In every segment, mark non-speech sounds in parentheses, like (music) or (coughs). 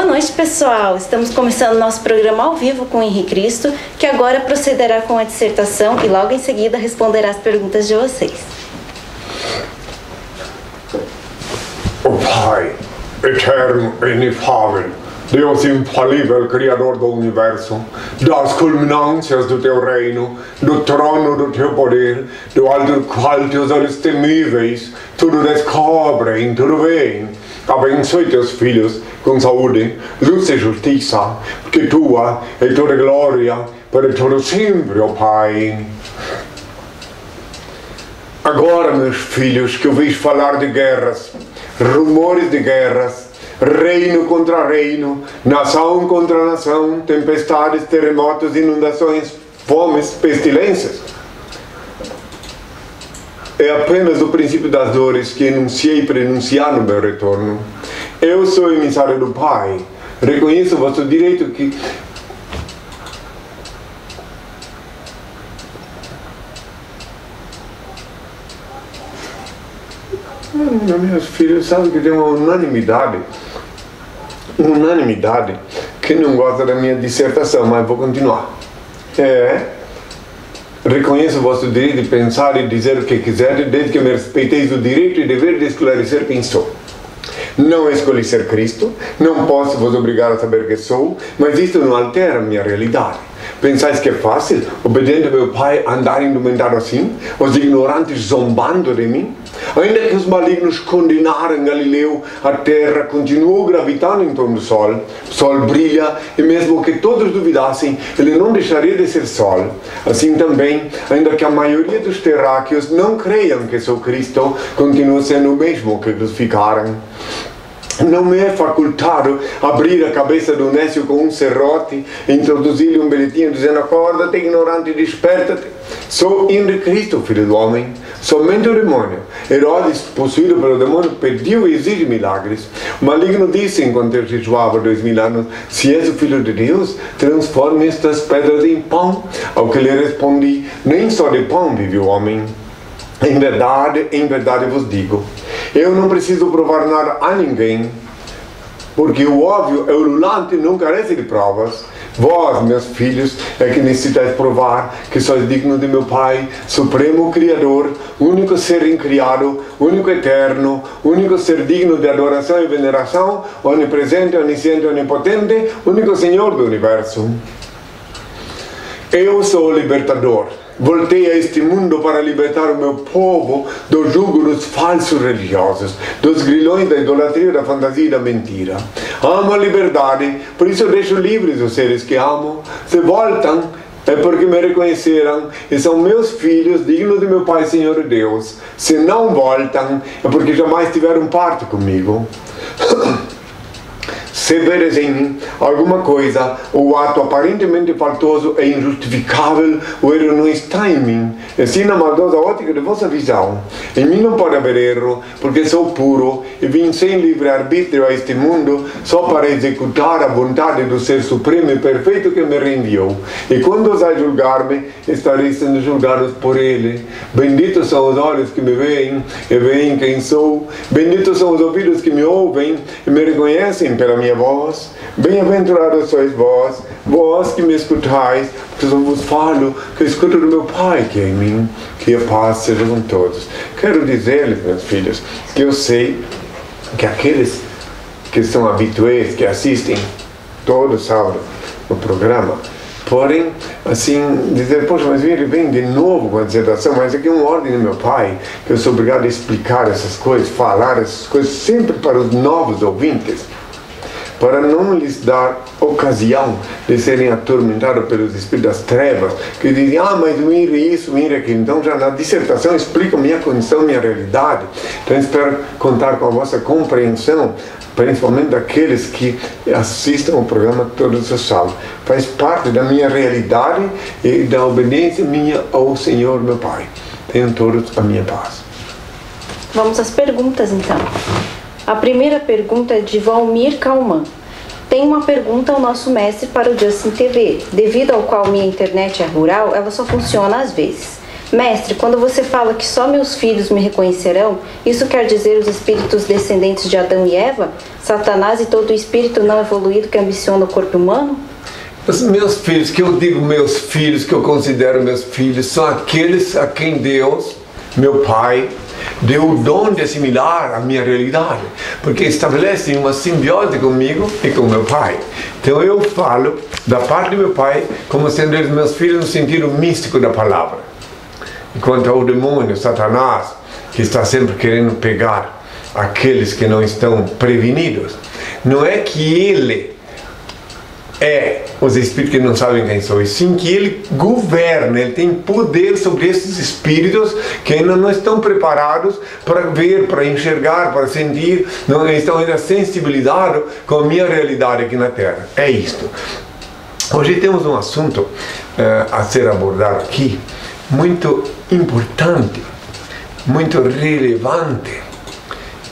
Boa noite, pessoal. Estamos começando nosso programa ao vivo com o Henrique Cristo, que agora procederá com a dissertação e logo em seguida responderá as perguntas de vocês. O Pai, eterno e inefável, Deus infalível, Criador do Universo, das culminâncias do Teu reino, do trono do Teu poder, do alto qual Teus olhos temíveis tudo descobrem, tudo veem. Abençoe Teus filhos com saúde, luz e justiça, porque Tua é toda glória para todo sempre, ó Pai. Agora, meus filhos, que ouvis falar de guerras, rumores de guerras, reino contra reino, nação contra nação, tempestades, terremotos, inundações, fomes, pestilências. É apenas o princípio das dores que enunciei para enunciar no meu retorno. Eu sou emissário do Pai. Reconheço o vosso direito que meus filhos sabem que tem uma unanimidade, unanimidade, que não gosta da minha dissertação, mas vou continuar. É, reconheço o vosso direito de pensar e dizer o que quiser, desde que me respeiteis o direito e dever de esclarecer quem sou. Não escolhi ser Cristo, não posso vos obrigar a saber que sou, mas isto não altera a minha realidade. Pensais que é fácil, obediente ao meu Pai, andar indumentado assim? Os ignorantes zombando de mim? Ainda que os malignos condenaram Galileu, a terra continuou gravitando em torno do sol. O sol brilha e mesmo que todos duvidassem, ele não deixaria de ser sol. Assim também, ainda que a maioria dos terráqueos não creiam que sou Cristo, continua sendo o mesmo que crucificaram. Não me é facultado abrir a cabeça do nécio com um serrote introduzir-lhe um bilhetinho dizendo acorda-te, ignorante, desperta-te. Sou Henri Cristo, filho do homem. Somente o demônio. Herodes, possuído pelo demônio, pediu e exige milagres. O maligno disse, enquanto eu jejuava dois mil anos, se és o filho de Deus, transforme estas pedras em pão. Ao que lhe respondi, nem só de pão vive o homem. Em verdade, em verdade vos digo, eu não preciso provar nada a ninguém, porque o óbvio é ululante não carece de provas. Vós, meus filhos, é que necessitais provar que sois dignos de meu Pai, Supremo Criador, único ser incriado, único eterno, único ser digno de adoração e veneração, onipresente, onisciente, onipotente, único Senhor do universo. Eu sou o libertador. Voltei a este mundo para libertar o meu povo do jugo dos falsos religiosos, dos grilhões da idolatria, da fantasia e da mentira. Amo a liberdade, por isso deixo livres os seres que amo. Se voltam, é porque me reconheceram e são meus filhos, dignos de meu Pai Senhor Deus. Se não voltam, é porque jamais tiveram parte comigo. (coughs) se veres em mim alguma coisa, o ato aparentemente faltoso é injustificável, o erro não está em mim, e sim na maldosa ótica de vossa visão. Em mim não pode haver erro, porque sou puro e vim sem livre-arbítrio a este mundo só para executar a vontade do Ser Supremo e Perfeito que me reenviou. E quando ousar julgar-me, estarei sendo julgados por Ele. Benditos são os olhos que me veem e veem quem sou. Benditos são os ouvidos que me ouvem e me reconhecem pela minha voz. Bem-aventurados sois vós, vós que me escutais, porque eu vos falo que eu escuto do meu Pai que é em mim, que a paz seja com todos. Quero dizer-lhes, meus filhos, que eu sei que aqueles que são habituês, que assistem todo sábado no programa, podem, assim, dizer, poxa, mas ele vem de novo com a dissertação, mas aqui é uma ordem do meu pai, que eu sou obrigado a explicar essas coisas, falar essas coisas sempre para os novos ouvintes para não lhes dar ocasião de serem atormentados pelos espíritos das trevas, que dizem, ah, mas mire isso, mire aquilo. Então, já na dissertação explico minha condição, minha realidade. Então, espero contar com a vossa compreensão, principalmente daqueles que assistem ao programa todos os sábados. Faz parte da minha realidade e da obediência minha ao Senhor, meu Pai. Tenham todos a minha paz. Vamos às perguntas, então. A primeira pergunta é de Valmir Calman. Tem uma pergunta ao nosso mestre para o Justin TV. Devido ao qual minha internet é rural, ela só funciona às vezes. Mestre, quando você fala que só meus filhos me reconhecerão, isso quer dizer os espíritos descendentes de Adão e Eva? Satanás e todo espírito não evoluído que ambiciona o corpo humano? Os meus filhos, que eu digo meus filhos, que eu considero meus filhos, são aqueles a quem Deus, meu Pai, deu o dom de assimilar a minha realidade, porque estabelecem uma simbiose comigo e com meu pai. Então eu falo da parte do meu pai como sendo eles meus filhos no sentido místico da palavra. Enquanto ao demônio, Satanás, que está sempre querendo pegar aqueles que não estão prevenidos, não é que ele é os espíritos que não sabem quem sou, e sim que ele governa, ele tem poder sobre esses espíritos que ainda não estão preparados para ver, para enxergar, para sentir, não estão ainda sensibilizados com a minha realidade aqui na Terra. É isto. Hoje temos um assunto uh, a ser abordado aqui muito importante, muito relevante,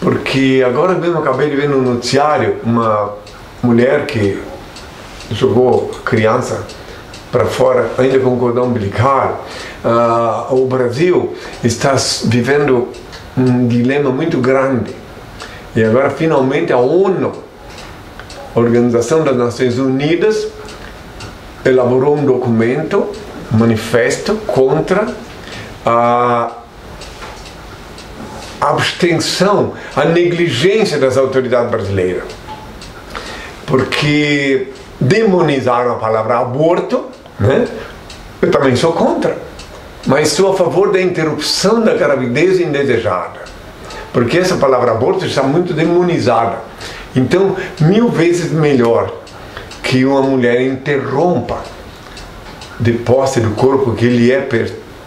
porque agora mesmo acabei de ver no noticiário uma mulher que jogou criança para fora, ainda com cordão umbilical. Uh, o Brasil está vivendo um dilema muito grande. E agora, finalmente, a ONU, a Organização das Nações Unidas, elaborou um documento, um manifesto contra a abstenção, a negligência das autoridades brasileiras. Porque demonizaram a palavra aborto, né? eu também sou contra. Mas sou a favor da interrupção da gravidez indesejada. Porque essa palavra aborto está muito demonizada. Então, mil vezes melhor que uma mulher interrompa de posse do corpo que lhe é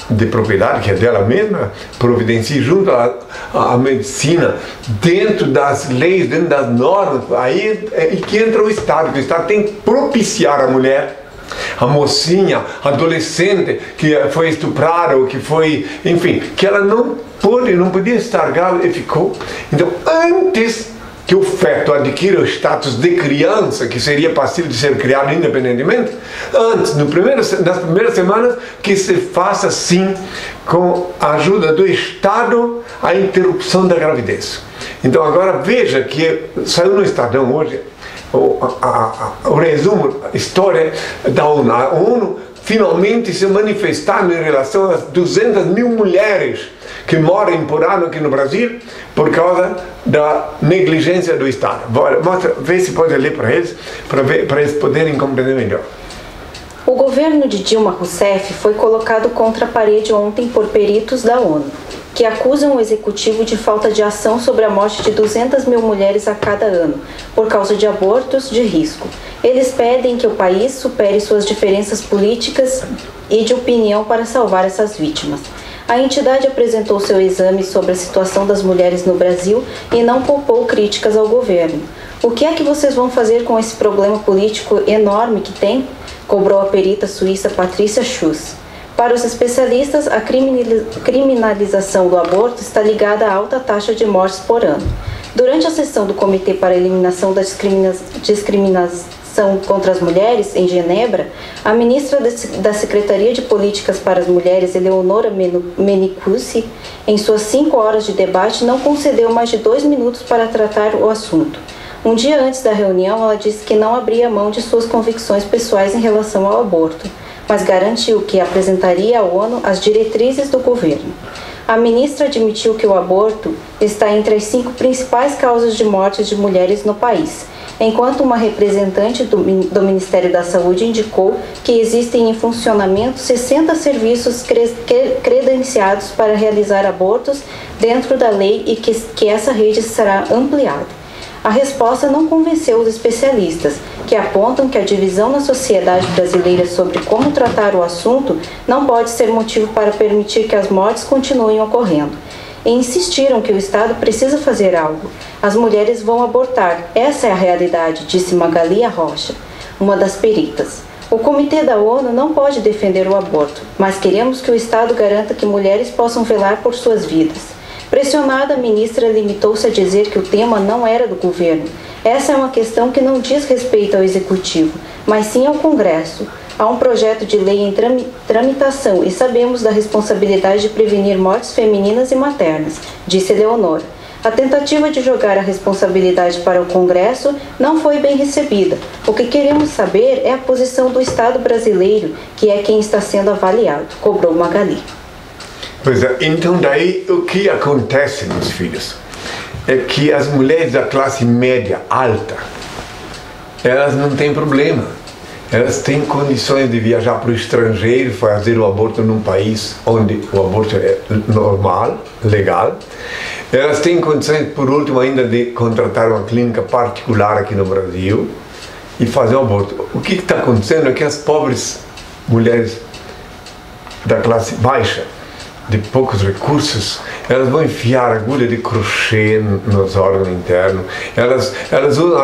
de propriedade, que é dela mesma, providencie junto à, medicina, dentro das leis, dentro das normas, aí é, e que entra o Estado, que o Estado tem que propiciar a mulher a mocinha, adolescente que foi estuprada ou que foi, enfim, que ela não pôde, não podia estar grávida e ficou. Então, antes que o feto adquira o status de criança, que seria passível de ser criado independentemente, antes, no primeiro, nas primeiras semanas, que se faça sim, com a ajuda do Estado, a interrupção da gravidez. Então agora veja que saiu no Estadão hoje o, a, a, o resumo, a história da ONU. A ONU finalmente se manifestando em relação às 200 mil mulheres que morrem por ano aqui no Brasil por causa da negligência do Estado. Mostra, vê se pode ler para eles, para, ver, para eles poderem compreender melhor. O governo de Dilma Rousseff foi colocado contra a parede ontem por peritos da ONU, que acusam o executivo de falta de ação sobre a morte de 200 mil mulheres a cada ano, por causa de abortos de risco. Eles pedem que o país supere suas diferenças políticas e de opinião para salvar essas vítimas. A entidade apresentou seu exame sobre a situação das mulheres no Brasil e não poupou críticas ao governo. O que é que vocês vão fazer com esse problema político enorme que tem? Cobrou a perita suíça Patrícia Schuss. Para os especialistas, a criminalização do aborto está ligada à alta taxa de mortes por ano. Durante a sessão do Comitê para a Eliminação da Discriminação contra as Mulheres, em Genebra, a ministra da Secretaria de Políticas para as Mulheres, Eleonora Menicucci, em suas cinco horas de debate, não concedeu mais de dois minutos para tratar o assunto. Um dia antes da reunião, ela disse que não abria mão de suas convicções pessoais em relação ao aborto, mas garantiu que apresentaria à ONU as diretrizes do governo. A ministra admitiu que o aborto está entre as cinco principais causas de mortes de mulheres no país enquanto uma representante do, do Ministério da Saúde indicou que existem em funcionamento 60 serviços credenciados para realizar abortos dentro da lei e que, que essa rede será ampliada. A resposta não convenceu os especialistas, que apontam que a divisão na sociedade brasileira sobre como tratar o assunto não pode ser motivo para permitir que as mortes continuem ocorrendo e insistiram que o Estado precisa fazer algo. As mulheres vão abortar, essa é a realidade, disse Magalia Rocha, uma das peritas. O Comitê da ONU não pode defender o aborto, mas queremos que o Estado garanta que mulheres possam velar por suas vidas. Pressionada, a ministra limitou-se a dizer que o tema não era do governo. Essa é uma questão que não diz respeito ao executivo, mas sim ao Congresso. Há um projeto de lei em tramitação e sabemos da responsabilidade de prevenir mortes femininas e maternas, disse Leonora. A tentativa de jogar a responsabilidade para o Congresso não foi bem recebida. O que queremos saber é a posição do Estado brasileiro, que é quem está sendo avaliado, cobrou Magali. Pois é, então daí o que acontece, meus filhos, é que as mulheres da classe média alta, elas não têm problema. Elas têm condições de viajar para o estrangeiro, fazer o aborto num país onde o aborto é normal, legal. Elas têm condições, por último, ainda de contratar uma clínica particular aqui no Brasil e fazer o aborto. O que está acontecendo é que as pobres mulheres da classe baixa, de poucos recursos, elas vão enfiar agulha de crochê nos órgãos internos. Elas, elas usam,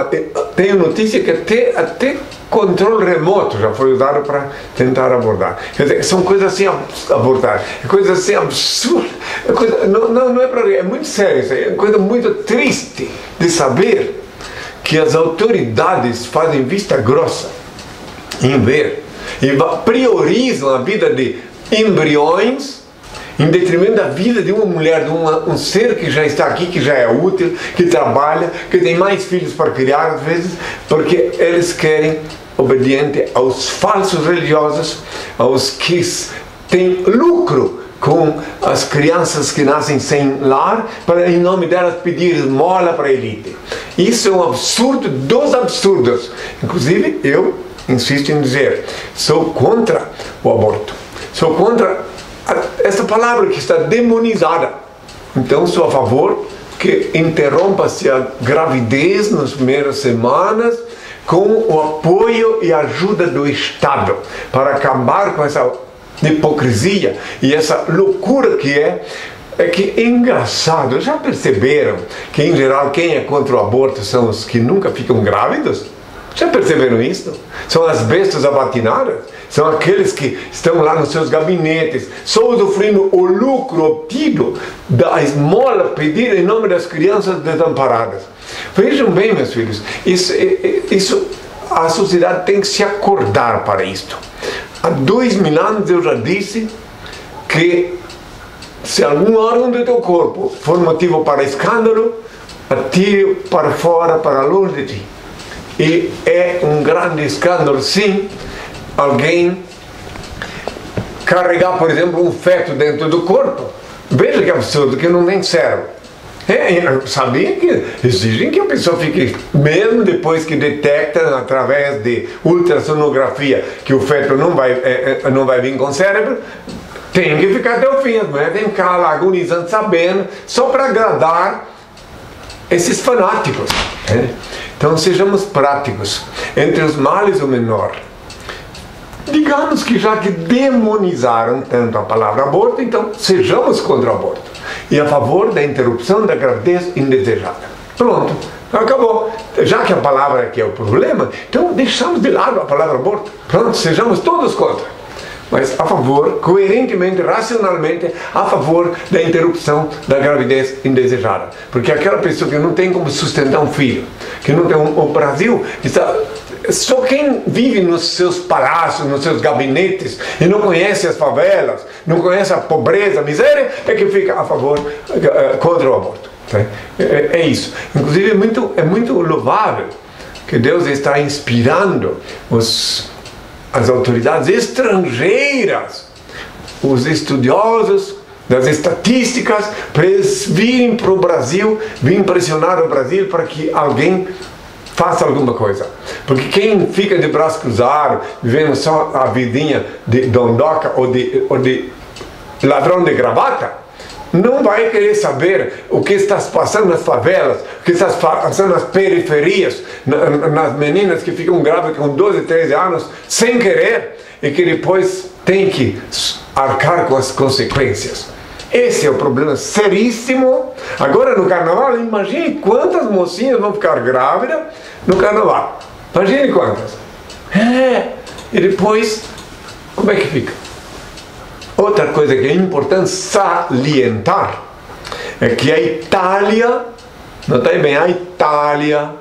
tenho notícia que até, até controle remoto já foi usado para tentar abordar. Quer dizer, são coisas assim abordar, é coisas assim absurdas. É coisa, não, não, não é para é muito sério isso aí, é coisa muito triste de saber que as autoridades fazem vista grossa em ver e priorizam a vida de embriões em detrimento da vida de uma mulher, de uma, um ser que já está aqui, que já é útil, que trabalha, que tem mais filhos para criar, às vezes, porque eles querem obediente aos falsos religiosos, aos que têm lucro com as crianças que nascem sem lar, para em nome delas pedir esmola para a elite. Isso é um absurdo dos absurdos. Inclusive, eu insisto em dizer, sou contra o aborto. Sou contra essa palavra que está demonizada. Então sou a favor que interrompa-se a gravidez nas primeiras semanas com o apoio e ajuda do Estado para acabar com essa hipocrisia e essa loucura que é é que engraçado, já perceberam que em geral quem é contra o aborto são os que nunca ficam grávidos? Já perceberam isso? São as bestas abatinadas? São aqueles que estão lá nos seus gabinetes, só usufruindo o lucro obtido da esmola pedida em nome das crianças desamparadas. Vejam bem, meus filhos, isso, isso, a sociedade tem que se acordar para isto. Há dois mil anos eu já disse que se algum órgão do teu corpo for motivo para escândalo, atire para fora, para longe de ti. E é um grande escândalo, sim, alguém carregar, por exemplo, um feto dentro do corpo. Veja que absurdo, que não tem cérebro. É, sabia que exigem que a pessoa fique, mesmo depois que detecta através de ultrassonografia que o feto não vai, é, é, não vai vir com cérebro, tem que ficar até o fim. As mulheres têm que ficar lá agonizando, sabendo, só para agradar esses fanáticos. Né? Então sejamos práticos. Entre os males, o menor. Digamos que já que demonizaram tanto a palavra aborto, então sejamos contra o aborto e a favor da interrupção da gravidez indesejada. Pronto, acabou. Já que a palavra aqui é o problema, então deixamos de lado a palavra aborto. Pronto, sejamos todos contra mas a favor, coerentemente, racionalmente, a favor da interrupção da gravidez indesejada. Porque aquela pessoa que não tem como sustentar um filho, que não tem um, o Brasil está só quem vive nos seus palácios, nos seus gabinetes e não conhece as favelas, não conhece a pobreza, a miséria, é que fica a favor, uh, contra o aborto. Tá? É, é, isso. Inclusive, é muito, é muito louvável que Deus está inspirando os as autoridades estrangeiras, os estudiosos das estatísticas, para eles virem para o Brasil, virem pressionar o Brasil para que alguém faça alguma coisa. Porque quem fica de braço cruzado, vivendo só a vidinha de dondoca ou de, ou de ladrão de gravata, não vai querer saber o que está passando nas favelas, o que está passando nas periferias, nas meninas que ficam grávidas com 12, 13 anos sem querer e que depois tem que arcar com as consequências. Esse é o problema seríssimo. Agora no carnaval, imagine quantas mocinhas vão ficar grávidas no carnaval. Imagine quantas. É, e depois, como é que fica? Outra coisa que é importante salientar é que a Itália, notai bem, a Itália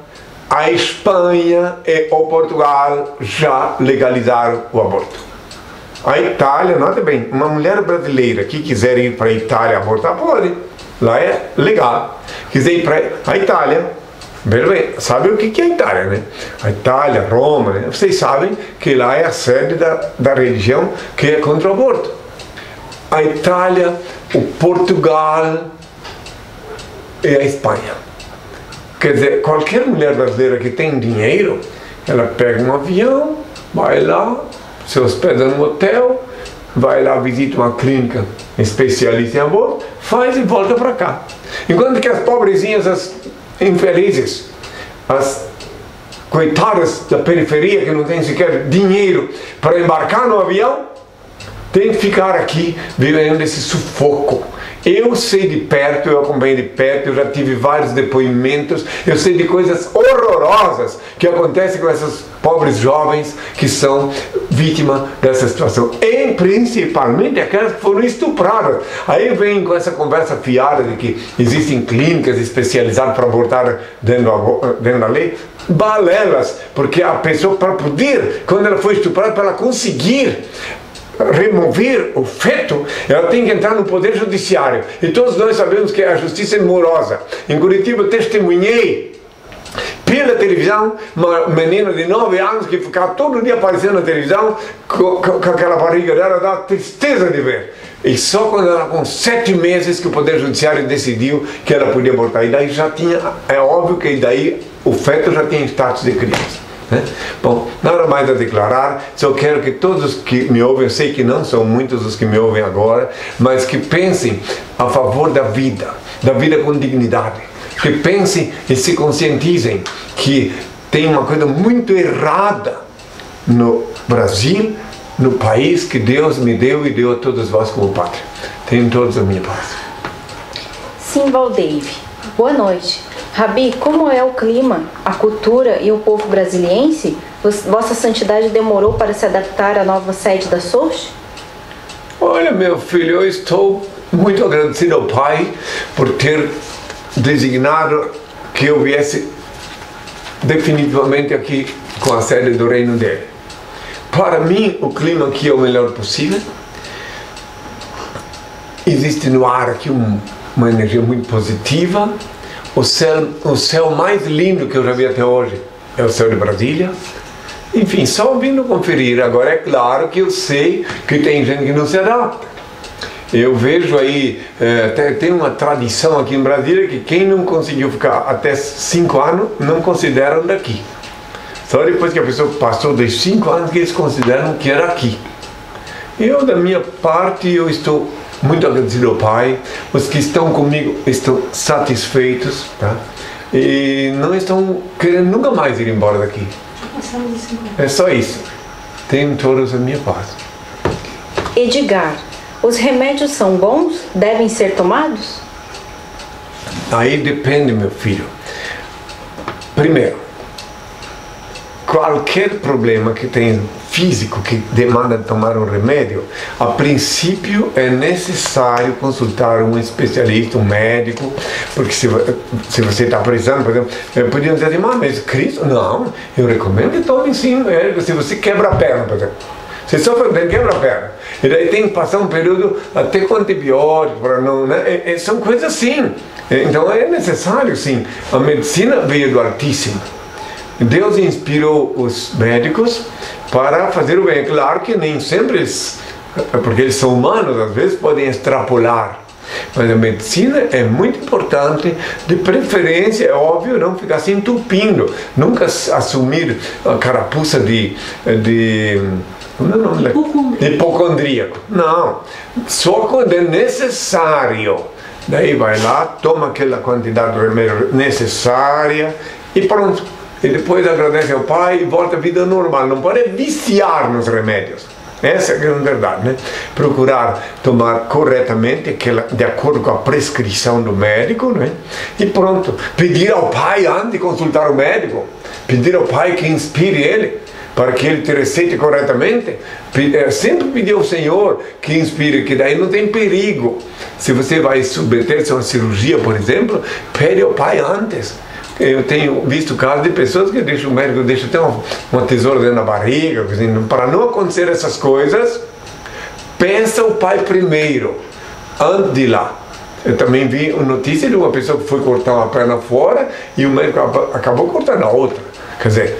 a Espanha e o Portugal já legalizaram o aborto. A Itália, nota bem, uma mulher brasileira que quiser ir para a Itália abortar, pode. Lá é legal. Quiser ir para a Itália, bem, sabe o que é a Itália, né? A Itália, Roma, né? vocês sabem que lá é a sede da, da religião que é contra o aborto. A Itália, o Portugal e a Espanha. Quer dizer, qualquer mulher brasileira que tem dinheiro, ela pega um avião, vai lá, se hospeda no hotel, vai lá, visita uma clínica especialista em aborto, faz e volta para cá. Enquanto que as pobrezinhas, as infelizes, as coitadas da periferia que não tem sequer dinheiro para embarcar no avião, tem que ficar aqui vivendo esse sufoco eu sei de perto, eu acompanhei de perto, eu já tive vários depoimentos, eu sei de coisas horrorosas que acontecem com essas pobres jovens que são vítimas dessa situação. E principalmente aquelas que foram estupradas. Aí vem com essa conversa fiada de que existem clínicas especializadas para abortar dentro, dentro da lei. Balelas, porque a pessoa, para poder, quando ela foi estuprada, para ela conseguir remover o feto, ela tem que entrar no Poder Judiciário. E todos nós sabemos que a justiça é morosa. Em Curitiba, testemunhei pela televisão uma menina de 9 anos que ficava todo dia aparecendo na televisão com, com, com aquela barriga dela, dá tristeza de ver. E só quando ela com sete meses que o Poder Judiciário decidiu que ela podia abortar. E daí já tinha, é óbvio que daí o feto já tinha status de criança. Né? Bom, nada mais a declarar, só quero que todos que me ouvem, sei que não são muitos os que me ouvem agora, mas que pensem a favor da vida, da vida com dignidade. Que pensem e se conscientizem que tem uma coisa muito errada no Brasil, no país que Deus me deu e deu a todos vós como pátria. Tenham todos a minha paz. Sim, Valdeive. Boa noite. Rabi, como é o clima, a cultura e o povo brasiliense? Vossa Santidade demorou para se adaptar à nova sede da SOS? Olha, meu filho, eu estou muito agradecido ao Pai por ter designado que eu viesse definitivamente aqui com a sede do reino dele. Para mim, o clima aqui é o melhor possível. Existe no ar aqui um, uma energia muito positiva o céu, o céu mais lindo que eu já vi até hoje é o céu de Brasília. Enfim, só vindo conferir. Agora é claro que eu sei que tem gente que não se adapta. Eu vejo aí, é, tem uma tradição aqui em Brasília que quem não conseguiu ficar até cinco anos não consideram daqui. Só depois que a pessoa passou dos cinco anos que eles consideram que era aqui. Eu, da minha parte, eu estou muito agradecido ao Pai. Os que estão comigo estão satisfeitos, tá? E não estão querendo nunca mais ir embora daqui. É só isso. Tenho todos a minha paz. Edgar, os remédios são bons? Devem ser tomados? Aí depende, meu filho. Primeiro, qualquer problema que tem físico que demanda tomar um remédio, a princípio é necessário consultar um especialista, um médico, porque se, se você está precisando, por exemplo, eh, podiam dizer assim, mas Cristo, não, eu recomendo que tome sim médico, se você quebra a perna, por exemplo. Você sofre de quebra a perna. E daí tem que passar um período até com antibiótico, para não. Né? E, e são coisas assim. Então é necessário, sim. A medicina veio do Altíssimo. Deus inspirou os médicos para fazer o bem. É claro que nem sempre eles, porque eles são humanos, às vezes podem extrapolar. Mas a medicina é muito importante, de preferência, é óbvio, não ficar se entupindo, nunca assumir a carapuça de, de como é o nome? Hipocondríaco. Hipocondríaco. Não, só quando é necessário. Daí vai lá, toma aquela quantidade de remédio necessária e pronto e depois agradece ao pai e volta à vida normal. Não pode viciar nos remédios. Essa é a grande verdade, né? Procurar tomar corretamente, de acordo com a prescrição do médico, né? E pronto. Pedir ao pai, antes de consultar o médico, pedir ao pai que inspire ele, para que ele te receite corretamente. É, sempre pedir ao Senhor que inspire, que daí não tem perigo. Se você vai submeter-se a uma cirurgia, por exemplo, pede ao pai antes Eu tenho visto casos de pessoas que deixam o médico deixa até uma, uma tesoura dentro da barriga, para não acontecer essas coisas, pensa o pai primeiro, antes de lá. Eu também vi uma notícia de uma pessoa que foi cortar uma perna fora e o médico acabou cortando a outra. Quer dizer,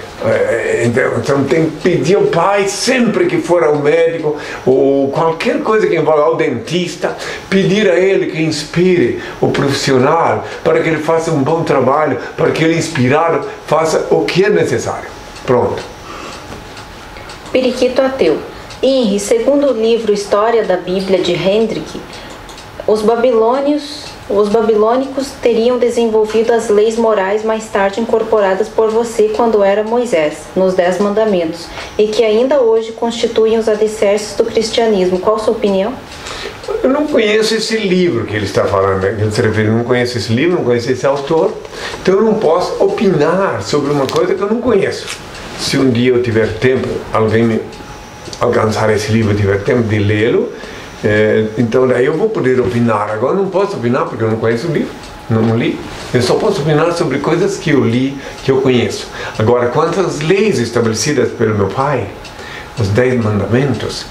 então, então tem que pedir ao pai sempre que for ao médico ou qualquer coisa que envolva ao dentista, pedir a ele que inspire o profissional para que ele faça um bom trabalho, para que ele inspirado faça o que é necessário. Pronto. Periquito ateu. Henry, segundo o livro História da Bíblia de Hendrick, os babilônios os babilônicos teriam desenvolvido as leis morais mais tarde incorporadas por você quando era Moisés, nos Dez Mandamentos, e que ainda hoje constituem os alicerces do cristianismo. Qual a sua opinião? Eu não conheço esse livro que ele está falando, né? ele se não conheço esse livro, não conheço esse autor, então eu não posso opinar sobre uma coisa que eu não conheço. Se um dia eu tiver tempo, alguém me alcançar esse livro, tiver tempo de lê-lo, é, então daí eu vou poder opinar. Agora não posso opinar porque eu não conheço o livro, não, li. Eu só posso opinar sobre coisas que eu li, que eu conheço. Agora, quantas leis estabelecidas pelo meu pai, os dez mandamentos,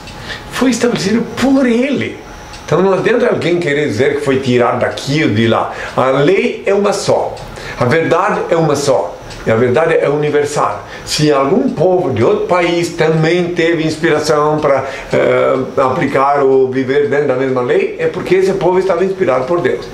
foi estabelecido por ele. Então não adianta alguém querer dizer que foi tirado daqui ou de lá. A lei é uma só. A verdade é uma só. E a verdade é universal. Se algum povo de outro país também teve inspiração para uh, aplicar ou viver dentro da mesma lei, é porque esse povo estava inspirado por Deus.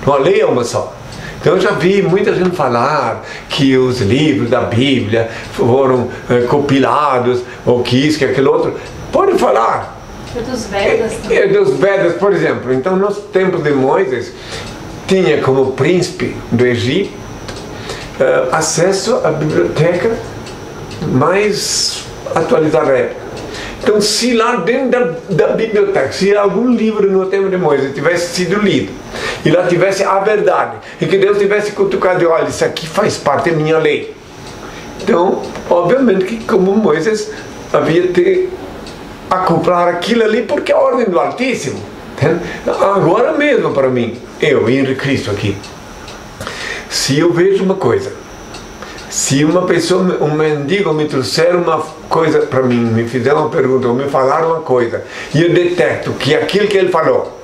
Então a lei é uma só. Então eu já vi muita gente falar que os livros da Bíblia foram uh, compilados, ou que isso, que aquilo outro. Pode falar. É dos Vedas. É, é dos Vedas, por exemplo. Então, nos tempos de Moisés, tinha como príncipe do Egito uh, acesso à biblioteca mais atualizada da época. Então, se lá dentro da, da, biblioteca, se algum livro no tempo de Moisés tivesse sido lido, e lá tivesse a verdade, e que Deus tivesse cutucado, olha, isso aqui faz parte da minha lei. Então, obviamente que como Moisés havia que acoplar aquilo ali, porque é a ordem do Altíssimo. Agora mesmo para mim, eu, Henrique Cristo aqui, se eu vejo uma coisa, se uma pessoa, um mendigo me trouxer uma coisa para mim, me fizer uma pergunta ou me falar uma coisa, e eu detecto que aquilo que ele falou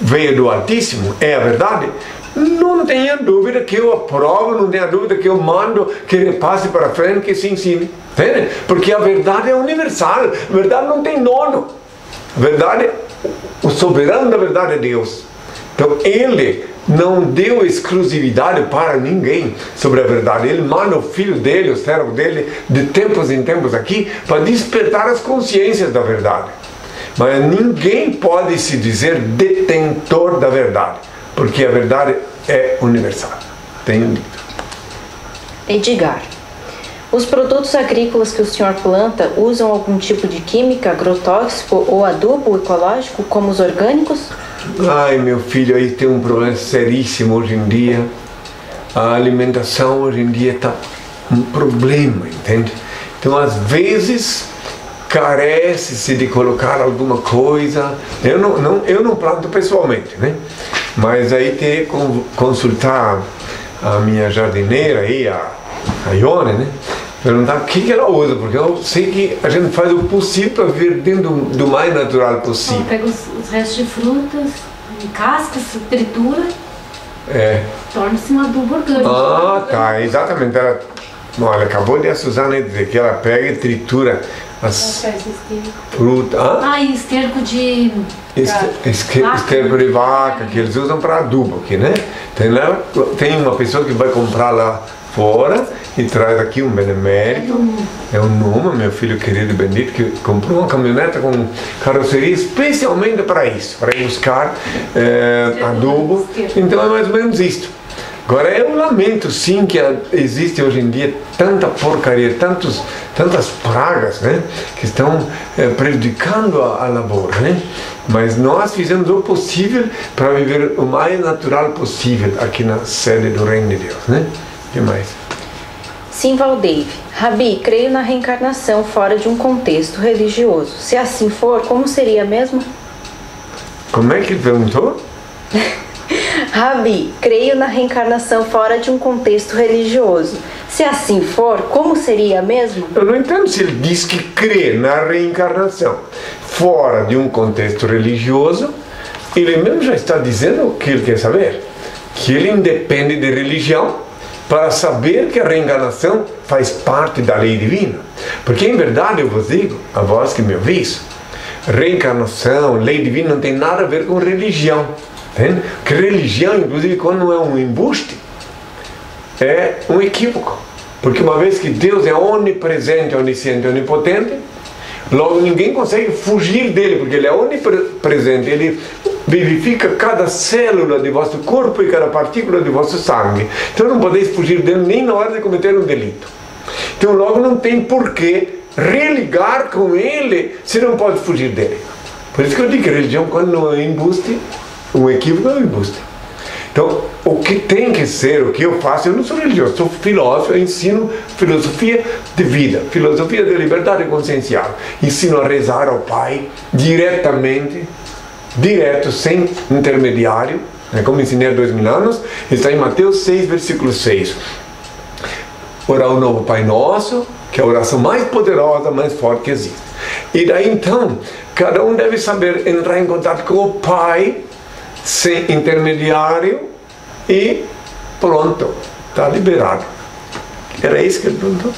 veio do Altíssimo, é a verdade, não tenha dúvida que eu aprovo, não tenha dúvida que eu mando que ele passe para frente, que se ensine. Entende? Porque a verdade é universal, a verdade não tem dono. A verdade, o soberano da verdade é Deus. Então ele não deu exclusividade para ninguém sobre a verdade. Ele manda o filho dele, o servo dele, de tempos em tempos aqui, para despertar as consciências da verdade. Mas ninguém pode se dizer detentor da verdade, porque a verdade é universal. Tenho dito. Edgar. Os produtos agrícolas que o senhor planta usam algum tipo de química, agrotóxico ou adubo ecológico, como os orgânicos? Ai, meu filho, aí tem um problema seríssimo hoje em dia. A alimentação hoje em dia está um problema, entende? Então, às vezes, carece-se de colocar alguma coisa. Eu não, não, eu não planto pessoalmente, né? Mas aí tem que consultar a minha jardineira aí, a, a Ione, né? Perguntar o que, que ela usa, porque eu sei que a gente faz o possível para viver dentro do, do mais natural possível. Então, pega os, os, restos de frutas, cascas, tritura. É. Torna-se um adubo orgânico. Ah, tá, exatamente. Ela, não, ela acabou de a Suzana dizer que ela pega e tritura as frutas. Ah, e esterco de. esterco de vaca, que eles usam para adubo aqui, né? Tem, lá, tem uma pessoa que vai comprar lá fora e traz aqui um benemérito. É um Numa, meu filho querido e bendito, que comprou uma caminhonete com carroceria especialmente para isso, para ir buscar é, adubo. Então é mais ou menos isto. Agora eu lamento sim que existe hoje em dia tanta porcaria, tantos, tantas pragas né, que estão é, prejudicando a, a lavoura. Né? Mas nós fizemos o possível para viver o mais natural possível aqui na sede do Reino de Deus. Né? que mais? Sim, Valdeve. Rabi, creio na reencarnação fora de um contexto religioso. Se assim for, como seria mesmo? Como é que perguntou? (laughs) Rabi, creio na reencarnação fora de um contexto religioso. Se assim for, como seria mesmo? Eu não entendo se ele diz que crê na reencarnação fora de um contexto religioso. Ele mesmo já está dizendo o que ele quer saber. Que ele independe de religião para saber que a reencarnação faz parte da lei divina. Porque em verdade eu vos digo, a vós que me ouvis, reencarnação, lei divina não tem nada a ver com religião. Entende? Que religião, inclusive, quando é um embuste, é um equívoco. Porque uma vez que Deus é onipresente, onisciente, onipotente, logo ninguém consegue fugir dele, porque ele é onipresente, ele vivifica cada célula de vosso corpo e cada partícula de vosso sangue. Então não podeis fugir dele nem na hora de cometer um delito. Então logo não tem porquê religar com ele se não pode fugir dele. Por isso que eu digo que religião, quando não é embuste, um equívoco é um embuste. Então, o que tem que ser, o que eu faço, eu não sou religioso, sou filósofo, eu ensino filosofia de vida, filosofia de liberdade consciencial. Ensino a rezar ao Pai diretamente, direto, sem intermediário, né, como ensinei há dois mil anos, está em Mateus 6, versículo 6. Orar o novo Pai Nosso, que é a oração mais poderosa, mais forte que existe. E daí então, cada um deve saber entrar em contato com o Pai sem intermediário e pronto, está liberado. Era isso que ele perguntou?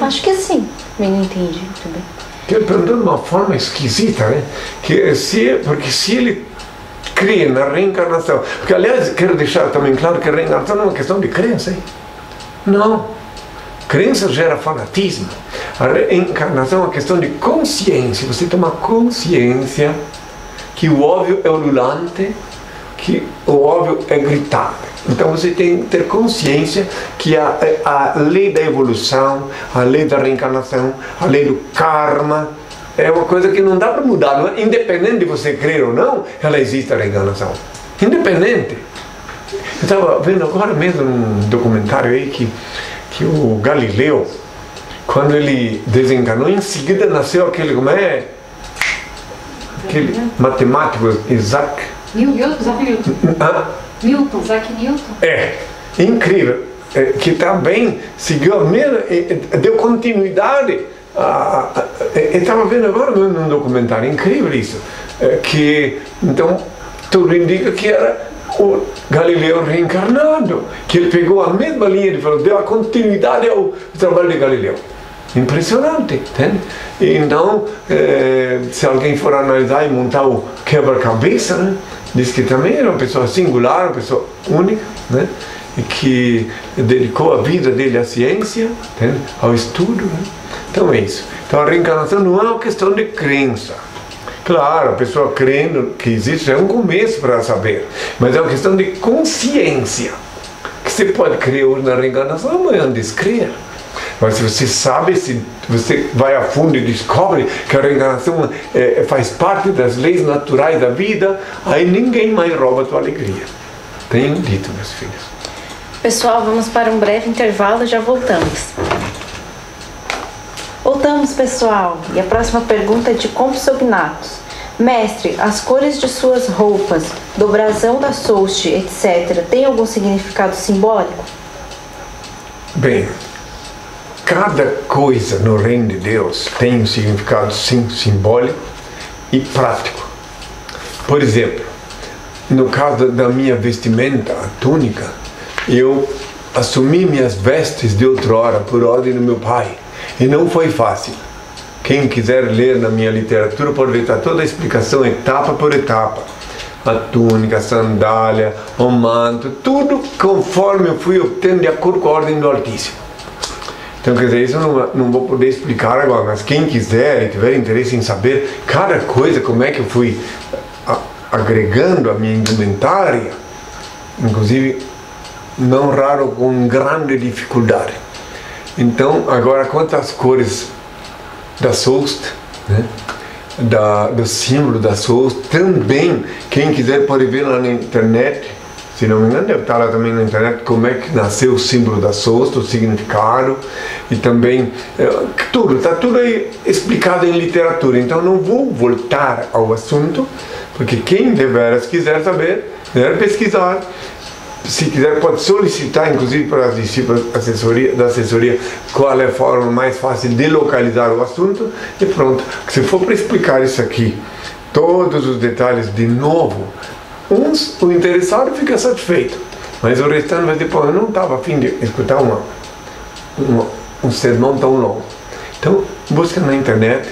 Acho que sim, eu não entendi muito bem. Que ele perguntou de uma forma esquisita, né? Que se, porque se ele crê na reencarnação, porque aliás quero deixar também claro que a reencarnação não é uma questão de crença, hein? Não. Crença gera fanatismo. A reencarnação é uma questão de consciência. Você toma consciência que o óbvio é ululante que o óbvio é gritar. Então você tem que ter consciência que a, a lei da evolução, a lei da reencarnação, a lei do karma, é uma coisa que não dá para mudar. É? Independente de você crer ou não, ela existe a reencarnação. Independente. Eu estava vendo agora mesmo um documentário aí que, que o Galileu, quando ele desencarnou, em seguida nasceu aquele, como é? Aquele matemático Isaac Newton, Isaac Newton. Newton, Isaac Newton. é, incrível. É, que também seguiu a mesma, deu continuidade. Eu estava vendo agora num documentário, incrível isso. É, que, então, tudo indica que era o Galileu reencarnado, que ele pegou a mesma linha de falou, deu a continuidade ao trabalho de Galileu. Impressionante, entende? Então, eh, se alguém for analisar e montar o quebra-cabeça, né? diz que também era uma pessoa singular, uma pessoa única, né? e que dedicou a vida dele à ciência, entende? ao estudo. Né? Então é isso. Então a reencarnação não é uma questão de crença. Claro, a pessoa crendo que existe é um começo para saber, mas é uma questão de consciência. Que você pode crer hoje na reencarnação, amanhã descrer. Mas se você sabe, se você vai a fundo e descobre que a reencarnação é, faz parte das leis naturais da vida, aí ninguém mais rouba a tua alegria. Tenho dito, meus filhos. Pessoal, vamos para um breve intervalo e já voltamos. Voltamos, pessoal. E a próxima pergunta é de Compsognatos. Mestre, as cores de suas roupas, do brasão da Souste, etc., tem algum significado simbólico? Bem, cada coisa no reino de Deus tem um significado sim, simbólico e prático. Por exemplo, no caso da minha vestimenta, a túnica, eu assumi minhas vestes de outrora por ordem do meu pai e não foi fácil. Quem quiser ler na minha literatura pode ver tá toda a explicação etapa por etapa. A túnica, a sandália, o manto, tudo conforme eu fui obtendo de acordo com a ordem do Altíssimo. Então, quer dizer, isso eu não, não vou poder explicar agora, mas quem quiser e tiver interesse em saber cada coisa, como é que eu fui a, agregando a minha indumentária, inclusive, não raro com grande dificuldade. Então, agora, quanto às cores da Soust, né? da, do símbolo da Soust, também, quem quiser pode ver lá na internet, se não me engano, deve estar lá também na internet como é que nasceu o símbolo da Soust, o significado e também é, tudo, está tudo aí explicado em literatura. Então não vou voltar ao assunto, porque quem deveras quiser saber, Né? Pesquisar. Se quiser, pode solicitar, inclusive, para as discípulas assessoria, da assessoria qual é a forma mais fácil de localizar o assunto e pronto. Se for para explicar isso aqui, todos os detalhes de novo, uns, o interessado fica satisfeito, mas o restante vai dizer, pô, eu não estava afim de escutar uma, uma, um sermão tão longo. Então, busca na internet,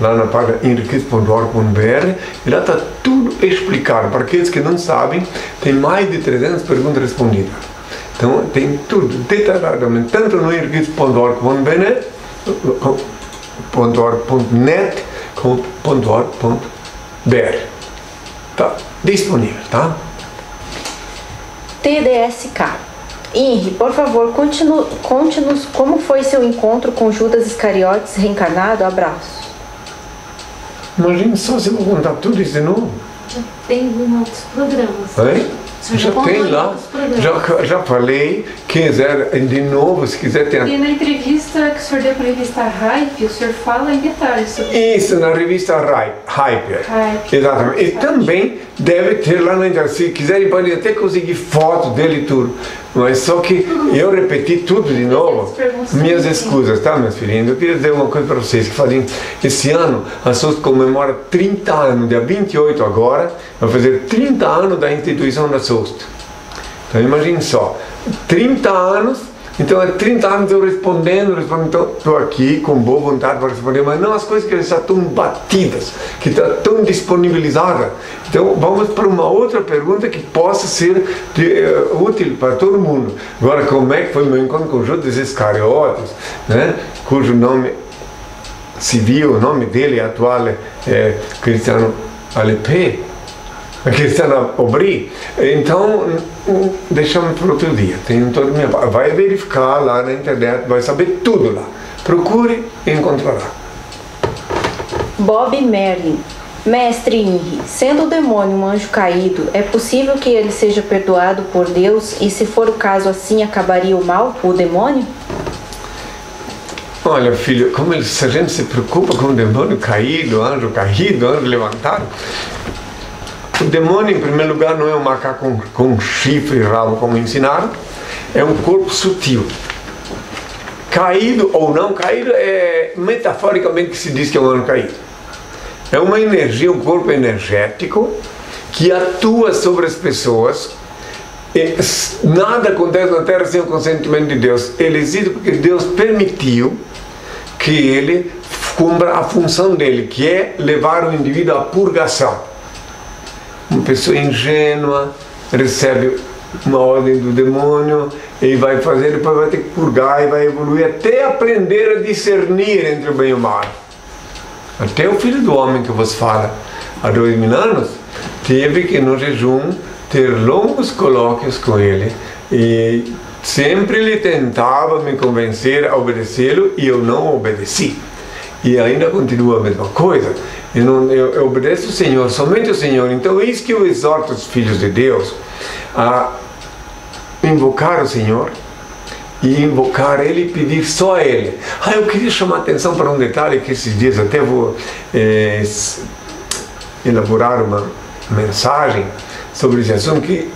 lá na página enriquez.org.br e lá está tudo explicado. Para aqueles que não sabem, tem mais de 300 perguntas respondidas. Então, tem tudo detalhadamente, tanto no enriquez.org.br .org.net como .org.br Tá disponível, tá? TDSK. Henry, por favor, conte-nos como foi seu encontro com Judas Iscariotes reencarnado. Abraço. Imagina só se eu vou contar tudo isso de novo. Já tem em outros programas. Hein? Já, já tem lá. Já, já falei. Quem quiser, de novo, se quiser ter. E na entrevista que o senhor deu para a revista Hype, o senhor fala em detalhes sobre isso. na revista Hype. Hype. Exatamente. E também deve ter lá na internet. Se quiserem, podem até conseguir foto dele tudo. Mas só que eu repeti tudo de novo. Minhas escusas, tá, meus filhinhos? Eu queria dizer uma coisa para vocês: que fazem esse ano a SUS comemora 30 anos, dia 28 agora, vai fazer 30 anos da instituição da SUS. Então imagine só, 30 anos então, há 30 anos eu respondendo, respondendo, estou aqui com boa vontade para responder, mas não as coisas que já estão batidas, que estão tão disponibilizadas. Então, vamos para uma outra pergunta que possa ser de, uh, útil para todo mundo. Agora, como é que foi meu encontro com Judas Iscariotes, né, cujo nome civil, o nome dele atual é, é Cristiano Alepé, Cristiana Obri, então deixamos para outro dia. Tem todo minha vai verificar lá na internet, vai saber tudo lá. Procure e encontrará. Bob Merlin. Mestre Inri, sendo o demônio um anjo caído, é possível que ele seja perdoado por Deus e, se for o caso assim, acabaria o mal, o demônio? Olha, filho, como ele, se a gente se preocupa com o demônio caído, anjo caído, anjo levantado, o demônio, em primeiro lugar, não é um macaco com, com chifre e rabo, como ensinaram, é um corpo sutil. Caído ou não caído, é metaforicamente que se diz que é um anjo caído. É uma energia, um corpo energético que atua sobre as pessoas. Nada acontece na Terra sem o consentimento de Deus. Ele existe porque Deus permitiu que ele cumpra a função dele, que é levar o indivíduo à purgação uma pessoa ingênua recebe uma ordem do demônio e vai fazer, depois vai ter que purgar e vai evoluir até aprender a discernir entre o bem e o mal. Até o filho do homem que vos fala há dois mil anos teve que no jejum ter longos colóquios com ele e sempre ele tentava me convencer a obedecê-lo e eu não obedeci. E ainda continua a mesma coisa. Eu, não, eu, eu obedeço o Senhor, somente o Senhor. Então isso que eu exorto os filhos de Deus a invocar o Senhor e invocar Ele e pedir só a Ele. Ah, eu queria chamar a atenção para um detalhe que esses dias até vou é, elaborar uma mensagem sobre esse assunto que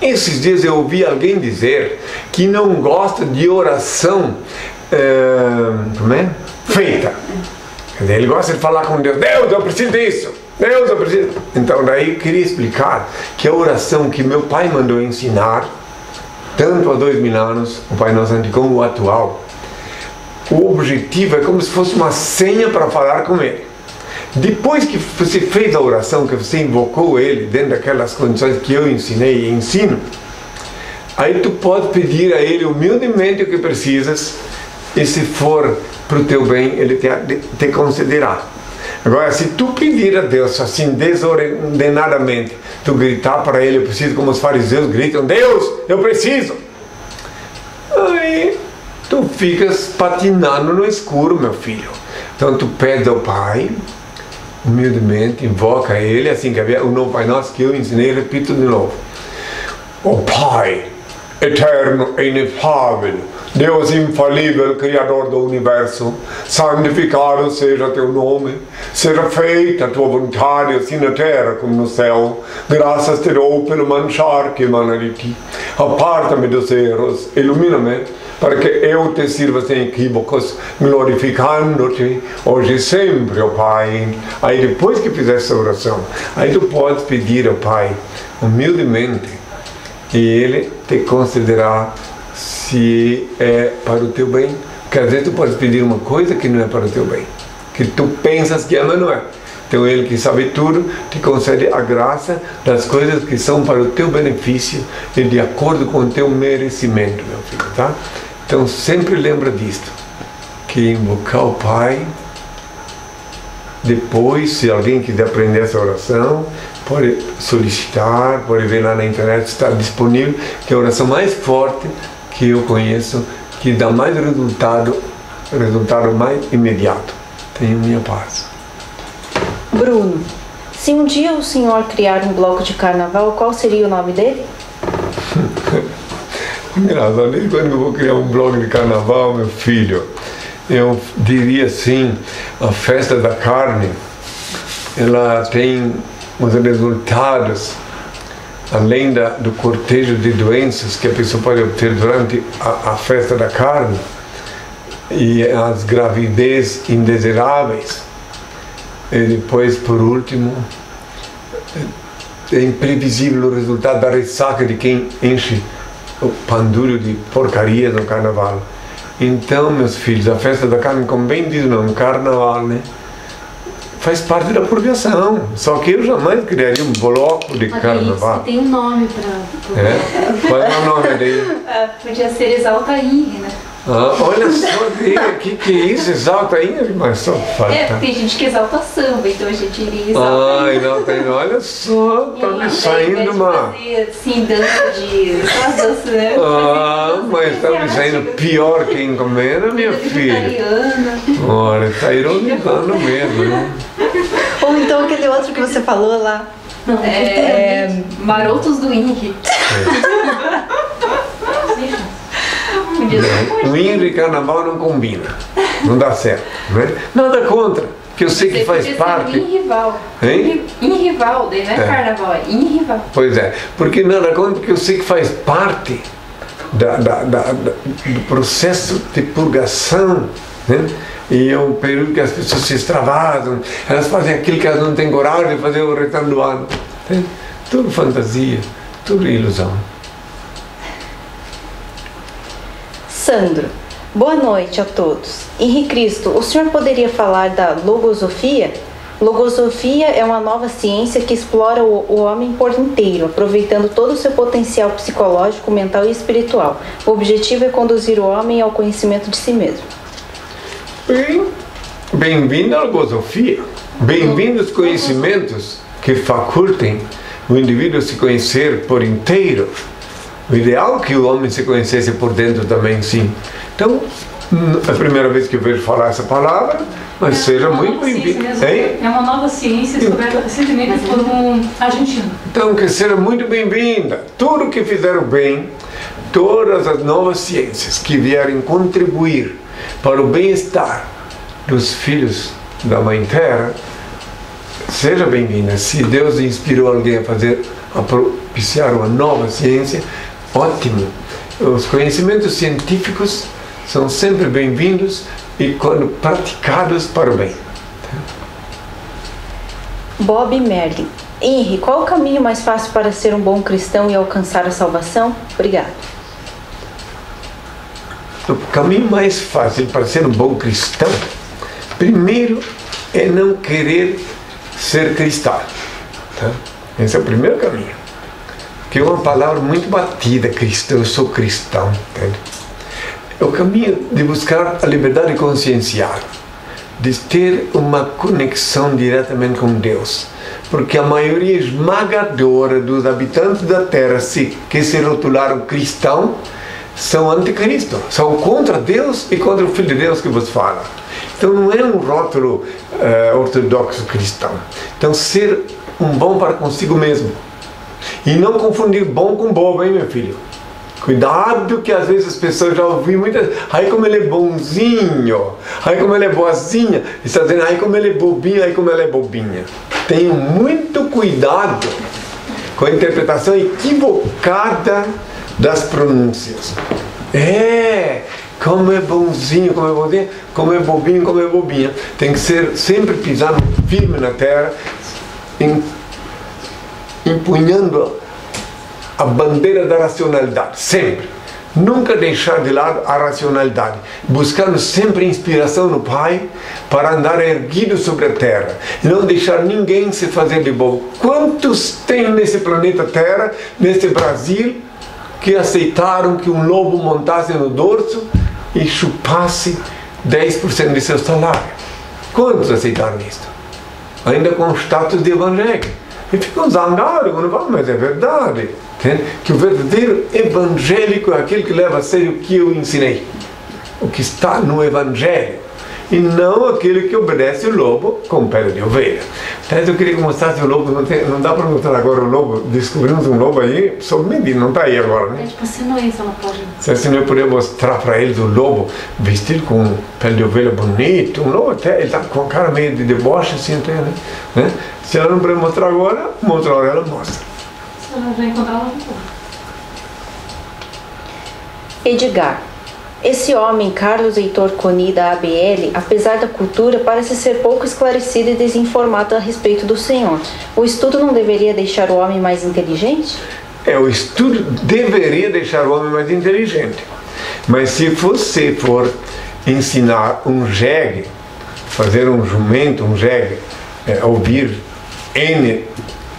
esses dias eu ouvi alguém dizer que não gosta de oração é, como é? feita. Ele gosta de falar com Deus, Deus, eu preciso disso, Deus, eu preciso. Então, daí eu queria explicar que a oração que meu pai mandou ensinar, tanto há dois mil anos, o Pai Nosso Antigo, como o atual, o objetivo é como se fosse uma senha para falar com Ele. Depois que você fez a oração, que você invocou Ele dentro daquelas condições que eu ensinei e ensino, aí tu pode pedir a Ele humildemente o que precisas e se for para o teu bem, Ele te, te concederá. Agora, se tu pedir a Deus assim desordenadamente, tu gritar para Ele, eu preciso, como os fariseus gritam, Deus, eu preciso. Aí tu ficas patinando no escuro, meu filho. Então tu pede ao Pai, humildemente, invoca Ele, assim que havia o novo Pai Nosso que eu ensinei, repito de novo. O Pai, eterno e inefável, Deus infalível, Criador do universo, santificado seja teu nome, seja feita a tua vontade, assim na terra como no céu. Graças te dou pelo manchar que emana de ti. Aparta-me dos erros, ilumina-me, para que eu te sirva sem equívocos, glorificando-te hoje e sempre, ó Pai. Aí depois que fizer essa oração, aí tu podes pedir ao Pai, humildemente, e Ele te concederá se é para o teu bem. Porque às vezes tu pode pedir uma coisa que não é para o teu bem, que tu pensas que é, mas não é. Então Ele que sabe tudo te concede a graça das coisas que são para o teu benefício e de acordo com o teu merecimento, meu filho, tá? Então sempre lembra disto, que invocar o Pai, depois, se alguém quiser aprender essa oração, pode solicitar, pode ver lá na internet, está disponível, que é a oração mais forte que eu conheço, que dá mais resultado, resultado mais imediato. Tenho minha paz. Bruno, se um dia o senhor criar um bloco de carnaval, qual seria o nome dele? (laughs) Engraçado, desde quando eu vou criar um bloco de carnaval, meu filho, eu diria assim, a festa da carne, ela tem os resultados além da, do cortejo de doenças que a pessoa pode obter durante a, a festa da carne e as gravidez indesejáveis e depois por último é imprevisível o resultado da ressaca de quem enche o pandúrio de porcaria no carnaval. Então meus filhos a festa da carne como bem diz não carnaval né faz parte da purgação. Só que eu jamais criaria um bloco de carnaval. Tem um nome para. É? (laughs) Qual é o nome dele? Ah, podia ser Exalta Inri, né? Ah, olha só, o (laughs) que, que é isso? Exalta Inri? Mas só falta. É, tem gente que exalta samba, então a gente iria exaltar. Ai, não tem, olha só, tá me saindo uma. Fazer, assim, dança de. Danças, né? Ah, mas tá me saindo pior que encomenda, minha filha. Olha, tá ironizando mesmo, né? Ou então aquele outro que você falou lá. Não, é, Marotos do Inri. (laughs) O Inri e carnaval não combina, não dá certo, né? Nada contra, que eu sei que Você faz podia ser parte. Inrival. Hein? Inrival, daí não é, É. carnaval, é inrival. Pois é, porque nada contra, porque eu sei que faz parte da, da- da- do processo de purgação, né? E é um período que as pessoas se extravasam, elas fazem aquilo que elas não têm coragem de fazer o restante do ano. né? Tudo fantasia, tudo ilusão. Sandro, boa noite a todos. Henri Cristo, o senhor poderia falar da logosofia? Logosofia é uma nova ciência que explora o, homem por inteiro, aproveitando todo o seu potencial psicológico, mental e espiritual. O objetivo é conduzir o homem ao conhecimento de si mesmo. Bem, bem-vindo à logosofia. Bem-vindos conhecimentos que facultem o indivíduo se conhecer por inteiro. O ideal é que o homem se conhecesse por dentro também, sim. Então, é a primeira vez que eu vejo falar essa palavra, mas seja uma muito bem-vindo. É uma nova ciência descoberta recentemente por um argentino. Então, que seja muito bem-vinda. Tudo que fizer o bem, todas as novas ciências que vierem contribuir para o bem-estar dos filhos da Mãe Terra, seja bem-vinda. Se Deus inspirou alguém a fazer, a propiciar uma nova ciência, ótimo. Os conhecimentos científicos são sempre bem-vindos e quando praticados para o bem. Bob Merlin. Henri, qual o caminho mais fácil para ser um bom cristão e alcançar a salvação? Obrigado. O caminho mais fácil para ser um bom cristão, primeiro, é não querer ser cristão. Tá? Esse é o primeiro caminho. Que é uma palavra muito batida, cristão, eu sou cristão. Entende? É o caminho de buscar a liberdade consciencial, de ter uma conexão diretamente com Deus. Porque a maioria esmagadora dos habitantes da Terra se, que se rotularam cristão são anticristo, são contra Deus e contra o Filho de Deus que vos fala. Então não é um rótulo eh, ortodoxo cristão. Então ser um bom para consigo mesmo. E não confundir bom com bobo, hein, meu filho? Cuidado que às vezes as pessoas já ouviram muitas. Ai como ele é bonzinho, ai como ele é boazinha. Está dizendo, ai como ele é bobinho, ai como ela é bobinha. Tenham muito cuidado com a interpretação equivocada das pronúncias. É, como é bonzinho, como é bonzinho, como é bobinho, como é bobinha. Tem que ser sempre pisando firme na terra, empunhando a bandeira da racionalidade, sempre. Nunca deixar de lado a racionalidade, buscando sempre inspiração no Pai para andar erguido sobre a terra, não deixar ninguém se fazer de bobo. Quantos tem nesse planeta Terra, nesse Brasil, que aceitaram que um lobo montasse no dorso e chupasse 10% de seu salário? Quantos aceitaram isso? Ainda com status de evangelho. E ficam zangados quando falam, mas é verdade. Que o verdadeiro evangélico é aquele que leva a sério o que eu ensinei, o que está no Evangelho, e não aquele que obedece o lobo com pele de ovelha. Aliás, eu queria que mostrasse o lobo, não, tem, não dá para mostrar agora o lobo, descobrimos um lobo aí, só me não está aí agora, né? É, assinou isso, ela pode. Se assim eu puder mostrar para eles o lobo vestido com pele de ovelha bonito, um lobo até, ele está com a cara meio de deboche assim até, né? né? Se ela não puder mostrar agora, uma outra hora ela mostra ela já encontrava Edgar. Esse homem, Carlos Heitor Coni, da ABL, apesar da cultura, parece ser pouco esclarecido e desinformado a respeito do Senhor. O estudo não deveria deixar o homem mais inteligente? É, o estudo deveria deixar o homem mais inteligente. Mas se você for ensinar um jegue, fazer um jumento, um jegue, é, ouvir N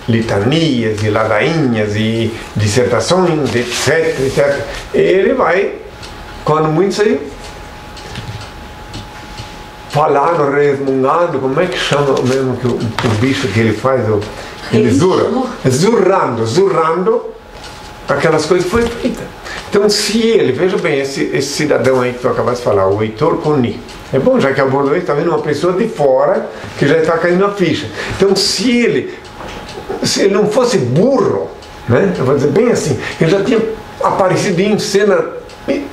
litanias e ladainhas e dissertações, etc, etc. Ele vai, quando muito sei, falando, resmungando, como é que chama mesmo que o, o bicho que ele faz? O, ele zurra, zurrando, zurrando, aquelas coisas foi feita. Então, se ele, veja bem, esse, esse cidadão aí que tu acabaste de falar, o Heitor Coni, é bom, já que abordou ele, está vendo uma pessoa de fora que já está caindo a ficha. Então, se ele se ele não fosse burro, né? eu vou dizer bem assim, ele já tinha aparecido em cena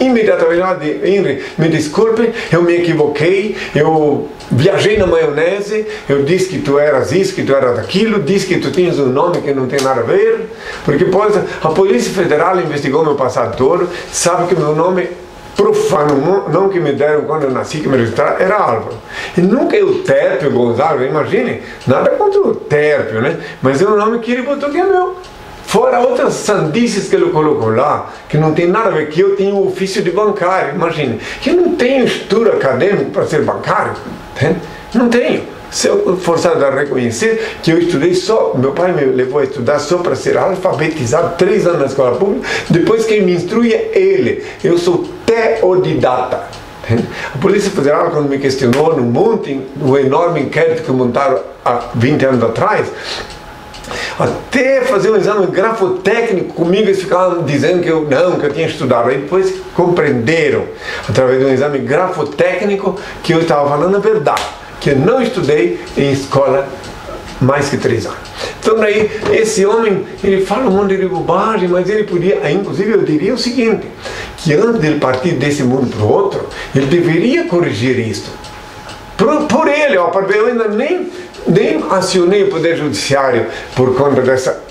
imediatamente, Henry, me desculpe, eu me equivoquei, eu viajei na maionese, eu disse que tu eras isso, que tu eras aquilo, disse que tu tinhas um nome que não tem nada a ver, porque depois a Polícia Federal investigou meu passado todo, sabe que meu nome profano, não que me deram quando eu nasci, que me registraram, era Álvaro. E nunca o Térpio Gonzalo, imagine, nada contra o Térpio, né? Mas é um nome que ele botou que é meu. Fora outras sandices que ele colocou lá, que não tem nada a ver, que eu tenho o ofício de bancário, imagine. Que eu não tenho estudo acadêmico para ser bancário, né? não tenho se eu forçado a reconhecer que eu estudei só, meu pai me levou a estudar só para ser alfabetizado, três anos na escola pública, depois quem me instrui é ele. Eu sou teodidata. A Polícia Federal, quando me questionou no monte, no enorme inquérito que montaram há 20 anos atrás, até fazer um exame grafotécnico comigo, eles ficavam dizendo que eu não, que eu tinha estudado. Aí depois compreenderam, através de um exame grafotécnico, que eu estava falando a verdade que eu não estudei em escola mais que três anos. Então daí, esse homem, ele fala um monte de bobagem, mas ele podia, inclusive eu diria o seguinte, que antes de ele partir desse mundo para o outro, ele deveria corrigir isso. Por, por ele, ó, eu ainda nem, nem acionei o Poder Judiciário por conta dessa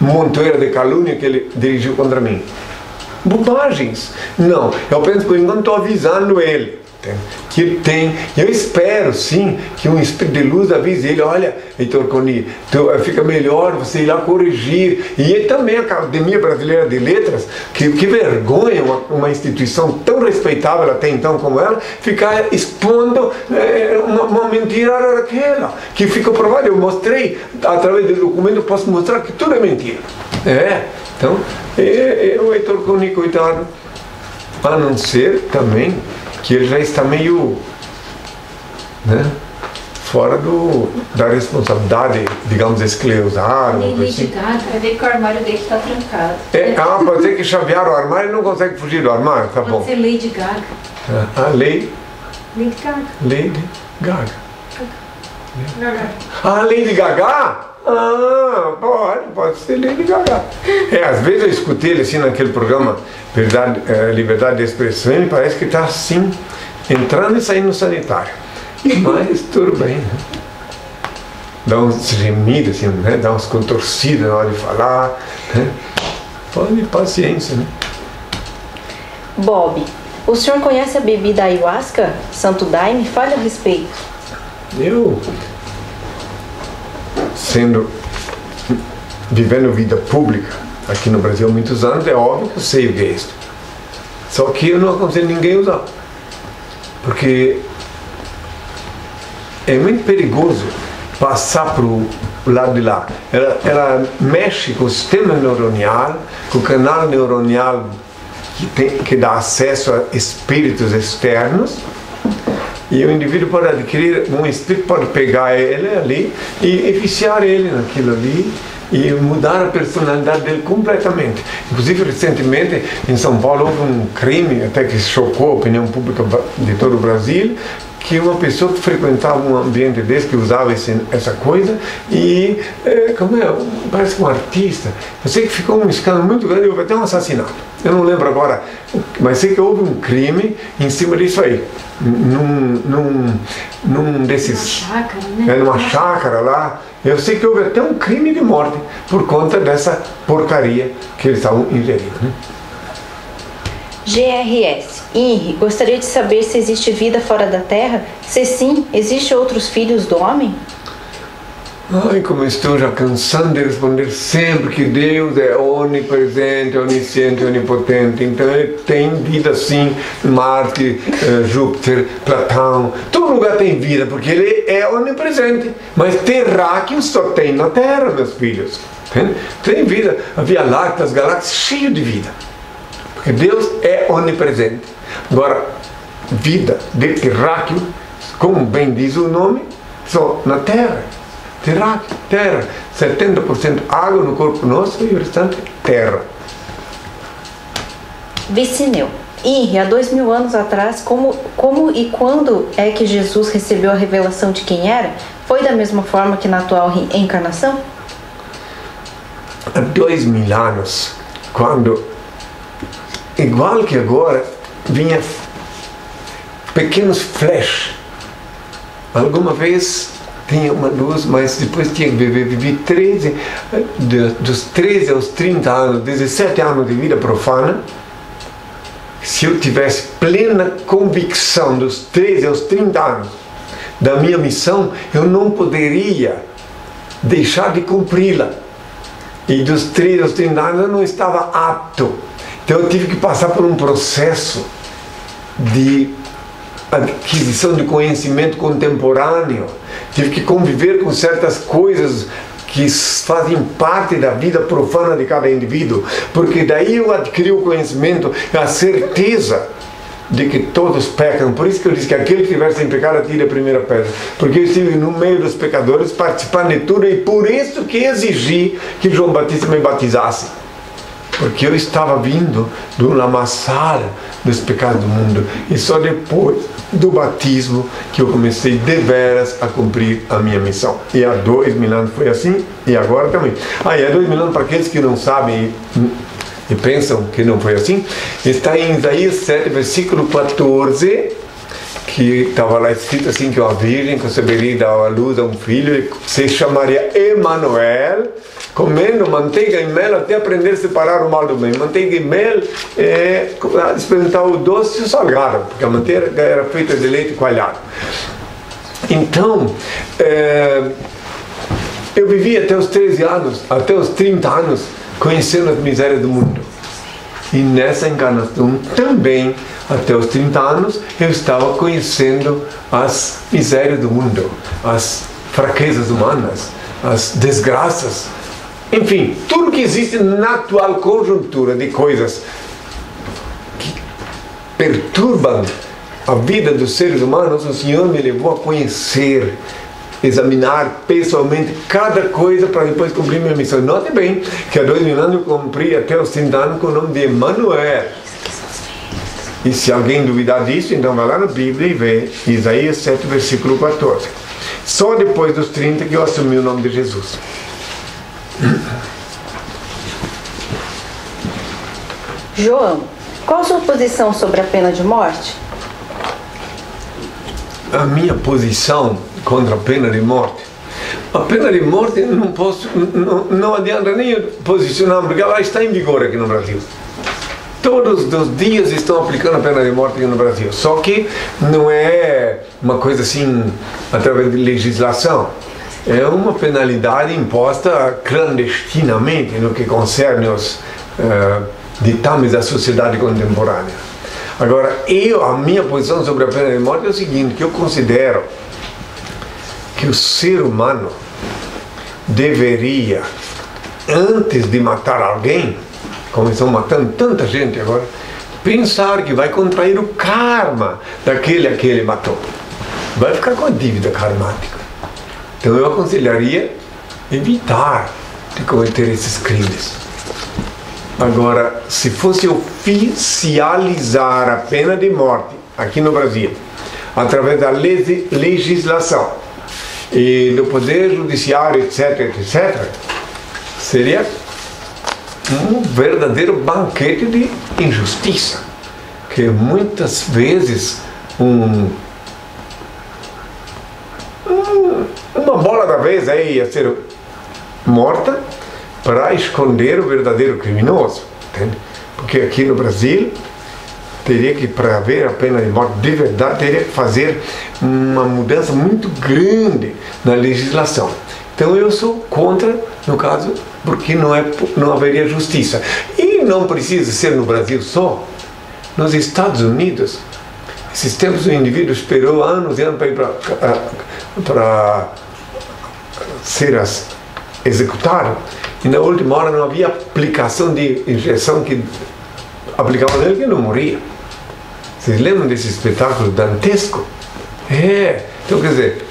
montoeira de calúnia que ele dirigiu contra mim. Bobagens. Não, eu penso por enquanto estou avisando ele que tem. Eu espero sim que um espírito de luz avise ele: olha, Heitor Coni, eh, fica melhor você ir lá corrigir. E também a Academia Brasileira de Letras, que, que vergonha uma, uma instituição tão respeitável até então como ela, ficar expondo é, uma, uma, mentira daquela, que fica provado. Eu mostrei, através do documento, posso mostrar que tudo é mentira. É, então, é, é, o Heitor Coni, coitado, a não ser também que ele já está meio né, fora do, da responsabilidade, digamos, esclerosada. Nem assim. Gaga, ver que o armário dele está trancado. É, ah, pode ser que chavearam o armário e não consegue fugir do armário, tá pode bom. Pode ser Lady Gaga. Ah, ah Lady... Lady Gaga. Lady Gaga. Gaga. Ah, Lady Gaga? Ah, pode, pode ser ler devagar. É, às vezes eu escutei ele assim naquele programa Verdade, é, Liberdade de Expressão e parece que está assim, entrando e saindo no sanitário. Mas tudo bem. Né? Dá uns gemidos, assim, né? dá uns contorcidas na hora de falar. Né? Pode paciência, né? Bob, o senhor conhece a bebida ayahuasca? Santo Daime? Fale a respeito. Eu, sendo, vivendo vida pública aqui no Brasil há muitos anos, é óbvio que eu sei o que é isso. Só que eu não aconselho ninguém usar. Porque é muito perigoso passar para o lado de lá. Ela, ela mexe com o sistema neuronial, com o canal neuronial que, tem, que dá acesso a espíritos externos. E o indivíduo pode adquirir, um espírito pode pegar ele ali e viciar ele naquilo ali e mudar a personalidade dele completamente. Inclusive, recentemente, em São Paulo, houve um crime, até que chocou a opinião pública de todo o Brasil, que uma pessoa que frequentava um ambiente desse, que usava esse, essa coisa, e é, como é, parece que um artista. Eu sei que ficou um escândalo muito grande, houve até um assassinato. Eu não lembro agora, mas sei que houve um crime em cima disso aí. Num, num, num desses. Uma chácara, né? É, numa chácara lá. Eu sei que houve até um crime de morte por conta dessa porcaria que eles estavam ingerindo. Né? GRS. Henry, gostaria de saber se existe vida fora da Terra? Se sim, existem outros filhos do homem? Ai, como estou já cansando de responder sempre que Deus é onipresente, onisciente, onipotente. Então ele tem vida sim, Marte, eh, Júpiter, Platão, todo lugar tem vida, porque ele é onipresente. Mas terráqueos só tem na Terra, meus filhos. Tem vida, a Via Láctea, as galáxias, cheio de vida. Porque Deus é onipresente. Agora, vida de terráqueo, como bem diz o nome, só na Terra. Terráqueo, terra. 70% água no corpo nosso e o restante terra. Vicineu. Henry, há dois mil anos atrás, como, como e quando é que Jesus recebeu a revelação de quem era? Foi da mesma forma que na atual encarnação? Há dois mil anos, quando, igual que agora, vinha pequenos flash. Alguma vez tinha uma luz, mas depois tinha que viver. Vivi 13, de- dos 13 aos 30 anos, 17 anos de vida profana. Se eu tivesse plena convicção dos 13 aos 30 anos da minha missão, eu não poderia deixar de cumpri-la. E dos 13 aos 30 anos eu não estava apto. Então eu tive que passar por um processo de aquisição de conhecimento contemporâneo. Tive que conviver com certas coisas que fazem parte da vida profana de cada indivíduo, porque daí eu adquiri o conhecimento, a certeza de que todos pecam. Por isso que eu disse que aquele que estiver sem pecado atire a primeira pedra. Porque eu estive no meio dos pecadores, participando de tudo, e por isso que exigi que João Batista me batizasse. Porque eu estava vindo do lamaçal dos pecados do mundo. E só depois do batismo que eu comecei de veras a cumprir a minha missão. E há dois mil anos foi assim, e agora também. Ah, e há dois mil anos, para aqueles que não sabem e, e pensam que não foi assim, está em Isaías 7, versículo 14 que estava lá escrito assim que uma virgem conceberia e dar à luz a um filho e se chamaria Emanuel comendo manteiga e mel até aprender a separar o mal do bem. Manteiga e mel é experimentar o doce e o salgado porque a manteiga era feita de leite coalhado. Então é, eu vivi até os 13 anos até os 30 anos conhecendo as misérias do mundo. E nessa encarnação também, até os 30 anos, eu estava conhecendo as misérias do mundo, as fraquezas humanas, as desgraças, enfim, tudo que existe na atual conjuntura de coisas que perturbam a vida dos seres humanos, o Senhor me levou a conhecer examinar pessoalmente cada coisa para depois cumprir minha missão. Note bem que há dois mil anos eu cumpri até os 30 anos com o nome de Emmanuel. E se alguém duvidar disso, então vai lá na Bíblia e vê Isaías 7, versículo 14. Só depois dos 30 que eu assumi o nome de Jesus. João, qual sua posição sobre a pena de morte? A minha posição contra a pena de morte. A pena de morte não posso, não, não adianta nem posicionar, porque ela está em vigor aqui no Brasil. Todos os dias estão aplicando a pena de morte no Brasil. Só que não é uma coisa assim através de legislação. É uma penalidade imposta clandestinamente no que concerne os uh, ditames da sociedade contemporânea. Agora, eu, a minha posição sobre a pena de morte é o seguinte, que eu considero que o ser humano deveria, antes de matar alguém, como estão matando tanta gente agora, pensar que vai contrair o karma daquele a que ele matou. Vai ficar com a dívida karmática. Então eu aconselharia evitar de cometer esses crimes. Agora, se fosse oficializar a pena de morte aqui no Brasil, através da legislação e do Poder Judiciário, etc., etc., seria um verdadeiro banquete de injustiça, que muitas vezes um, um, uma bola da vez aí ia ser morta para esconder o verdadeiro criminoso. Entende? Porque aqui no Brasil teria que, para haver a pena de morte de verdade, teria que fazer uma mudança muito grande na legislação. Então eu sou contra, no caso, porque não, é, não haveria justiça. E não precisa ser no Brasil só. Nos Estados Unidos, esses tempos o indivíduo esperou anos e anos para ir para ser executado e na última hora não havia aplicação de injeção que aplicava nele que não morria. Vocês lembram desse espetáculo dantesco? É, então quer dizer,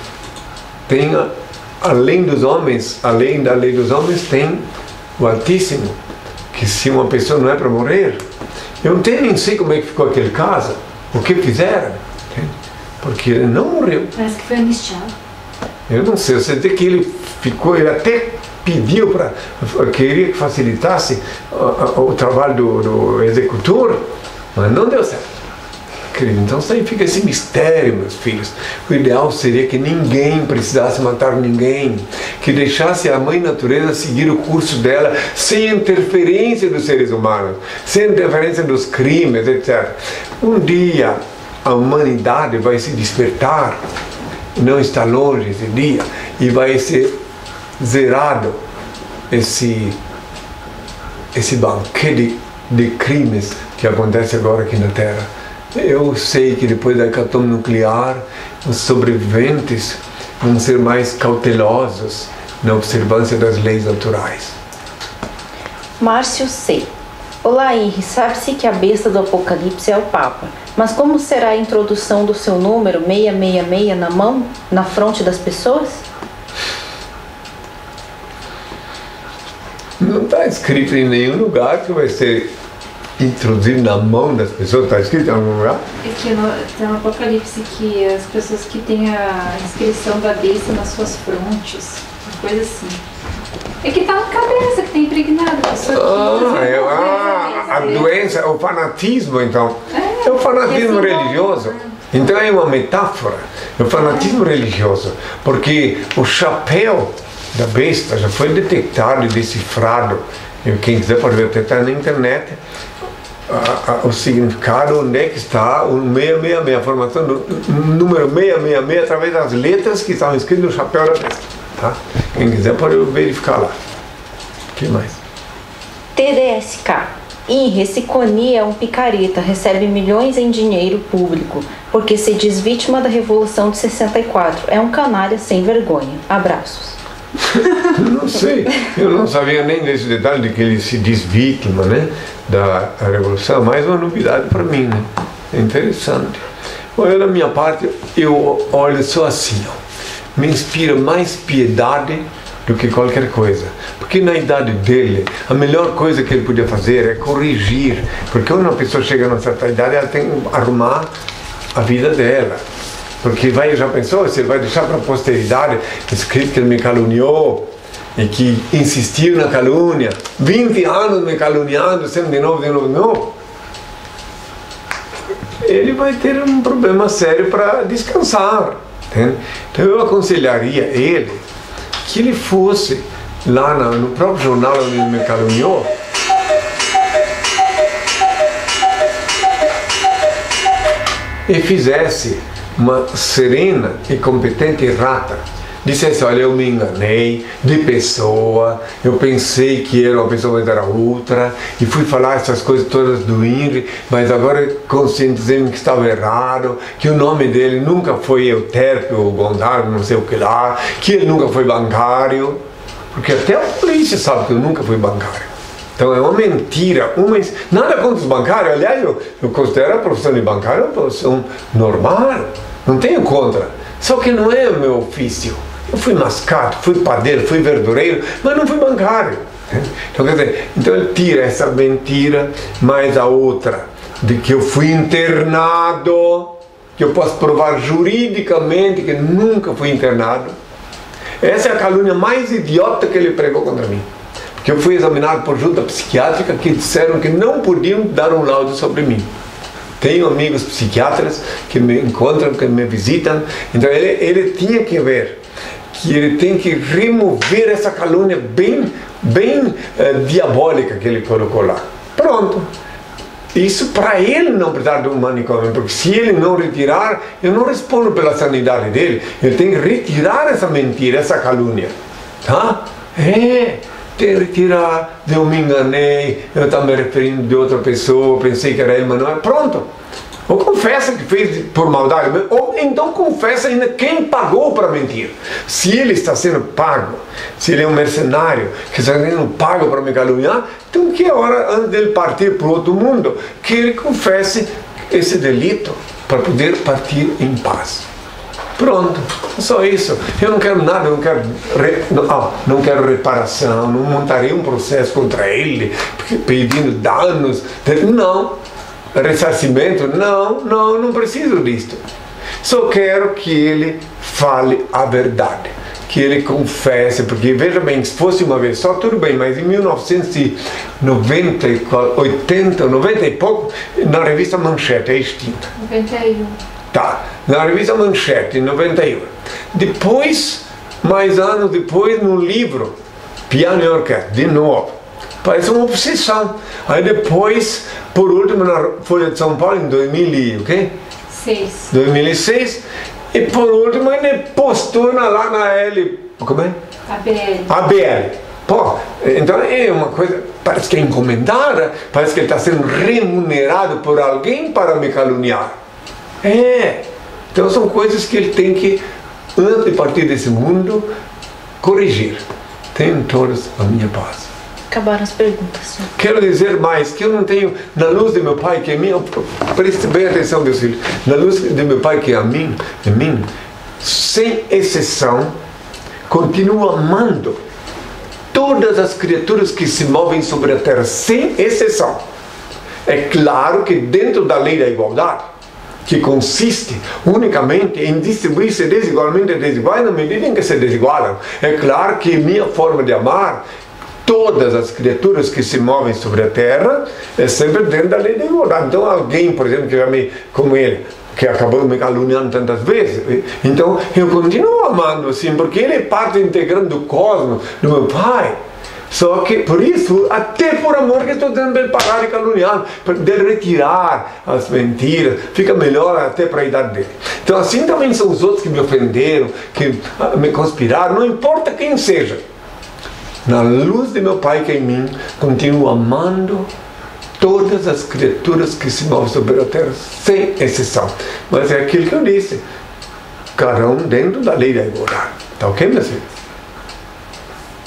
tem além dos homens, além da lei dos homens, tem o Altíssimo, que se uma pessoa não é para morrer, eu não tenho nem sei como é que ficou aquele caso, o que fizeram, porque ele não morreu. Parece que foi anistiado. Eu não sei, eu sei que ele ficou, ele até pediu para, queria que facilitasse o, o trabalho do, do, executor, mas não deu certo. Então aí fica esse mistério, meus filhos. O ideal seria que ninguém precisasse matar ninguém, que deixasse a mãe natureza seguir o curso dela sem interferência dos seres humanos, sem interferência dos crimes, etc. Um dia a humanidade vai se despertar, não está longe esse dia, e vai ser zerado esse, esse banquete de crimes que acontece agora aqui na Terra. Eu sei que depois da hecatombe nuclear, os sobreviventes vão ser mais cautelosos na observância das leis naturais. Márcio C. Olá, Henri. Sabe-se que a besta do Apocalipse é o Papa. Mas como será a introdução do seu número 666 na mão, na fronte das pessoas? Não está escrito em nenhum lugar que vai ser introduzido na mão das pessoas. Está escrito em algum lugar? É que no, tem no Apocalipse que as pessoas que têm a inscrição da besta nas suas frontes, uma coisa assim. É que está na cabeça, que está impregnado. A, pessoa ah, é, ah, a doença, o fanatismo, então. É, é o fanatismo religioso. Então é uma metáfora, é o fanatismo religioso, porque o chapéu da besta já foi detectado e decifrado. E quem quiser pode ver, até na internet a, a, o significado, onde é que está o 666, a formação do número 666 através das letras que estavam escritas no chapéu da besta. Tá? Quem quiser pode verificar lá. O que mais? TDSK. Esse Coni é um picareta, recebe milhões em dinheiro público, porque se diz vítima da Revolução de 64. É um canalha sem vergonha. Abraços. Não sei, eu não sabia nem desse detalhe de que ele se diz vítima né, da Revolução, mais uma novidade para mim, né? É interessante. Olha, da minha parte, eu olho só assim, ó. me inspira mais piedade do que qualquer coisa. Porque na idade dele, a melhor coisa que ele podia fazer é corrigir. Porque quando uma pessoa chega a uma certa idade, ela tem que arrumar a vida dela. Porque vai, já pensou, se ele vai deixar para a posteridade escrito que ele me caluniou, e que insistiu na calúnia, 20 anos me caluniando, sempre de novo, de novo, de novo, ele vai ter um problema sério para descansar. Entende? Então eu aconselharia ele que ele fosse lá no próprio jornal onde ele me caluniou e fizesse uma serena e competente errata dissesse, olha, eu me enganei de pessoa, eu pensei que era uma pessoa, mas era outra, e fui falar essas coisas todas do Ingrid, mas agora conscientizei-me que estava errado, que o nome dele nunca foi Eutérpio ou Gondar, não sei o que lá, que ele nunca foi bancário, porque até a polícia sabe que eu nunca fui bancário. Então é uma mentira, uma, nada contra os bancários, aliás, eu, eu considero a profissão de bancário uma profissão normal, não tenho contra, só que não é o meu ofício. Eu fui mascado, fui padeiro, fui verdureiro, mas não fui bancário. Então, quer dizer, então ele tira essa mentira, mais a outra, de que eu fui internado, que eu posso provar juridicamente que nunca fui internado. Essa é a calúnia mais idiota que ele pregou contra mim. Porque eu fui examinado por junta psiquiátrica que disseram que não podiam dar um laudo sobre mim. Tenho amigos psiquiatras que me encontram, que me visitam. Então ele, ele tinha que ver que ele tem que remover essa calúnia bem, bem eh, diabólica que ele colocou lá. Pronto. Isso para ele não precisar de um manicômio, porque se ele não retirar, eu não respondo pela sanidade dele. Ele tem que retirar essa mentira, essa calúnia. Tá? É, retirar. Eu me enganei, eu estava me referindo de outra pessoa, pensei que era ele, mas não é. Pronto. Ou confessa que fez por maldade, ou então confessa ainda quem pagou para mentir. Se ele está sendo pago, se ele é um mercenário que está sendo pago para me caluniar, então que é hora, antes dele partir para o outro mundo, que ele confesse esse delito para poder partir em paz. Pronto, só isso. Eu não quero nada, eu não quero, re, não, não quero reparação, não montarei um processo contra ele pedindo danos. Não, ressarcimento? Não, não, não preciso disto. Só quero que ele fale a verdade, que ele confesse, porque veja bem, se fosse uma vez só, tudo bem, mas em 1990, 80, 90 e pouco, na revista Manchete, é extinta. 91. Tá, na revista Manchete, em 91. Depois, mais anos depois, no livro, Piano e Orquestra, de novo. Parece uma obsessão. Aí depois por último na Folha de São Paulo em 2000 o quê? 6. 2006 e por último ele postou na, lá na L como é? ABL. ABL. Pô, então é uma coisa, parece que é encomendada, parece que ele está sendo remunerado por alguém para me caluniar. É, então são coisas que ele tem que, antes de partir desse mundo, corrigir. Tenham todos a minha paz. Acabaram as perguntas. Quero dizer mais que eu não tenho, na luz de meu pai que é mim, preste bem atenção, meus filhos, na luz de meu pai que é a mim, é mim, sem exceção, continuo amando todas as criaturas que se movem sobre a terra, sem exceção. É claro que dentro da lei da igualdade, que consiste unicamente em distribuir-se desigualmente desiguais na medida em que se desigualam. É claro que minha forma de amar todas as criaturas que se movem sobre a terra é sempre dentro da lei da igualdade. Então, alguém, por exemplo, que já me, como ele, que acabou me caluniando tantas vezes, então eu continuo amando assim, porque ele é parte integrante do cosmos, do meu pai. Só que, por isso, até por amor que estou dizendo ele parar de caluniar, de retirar as mentiras, fica melhor até para a idade dele. Então, assim também são os outros que me ofenderam, que ah, me conspiraram, não importa quem seja na luz de meu Pai que é em mim, continuo amando todas as criaturas que se movem sobre a terra, sem exceção. Mas é aquilo que eu disse, cada um dentro da lei da igualdade. Tá ok, meus filhos?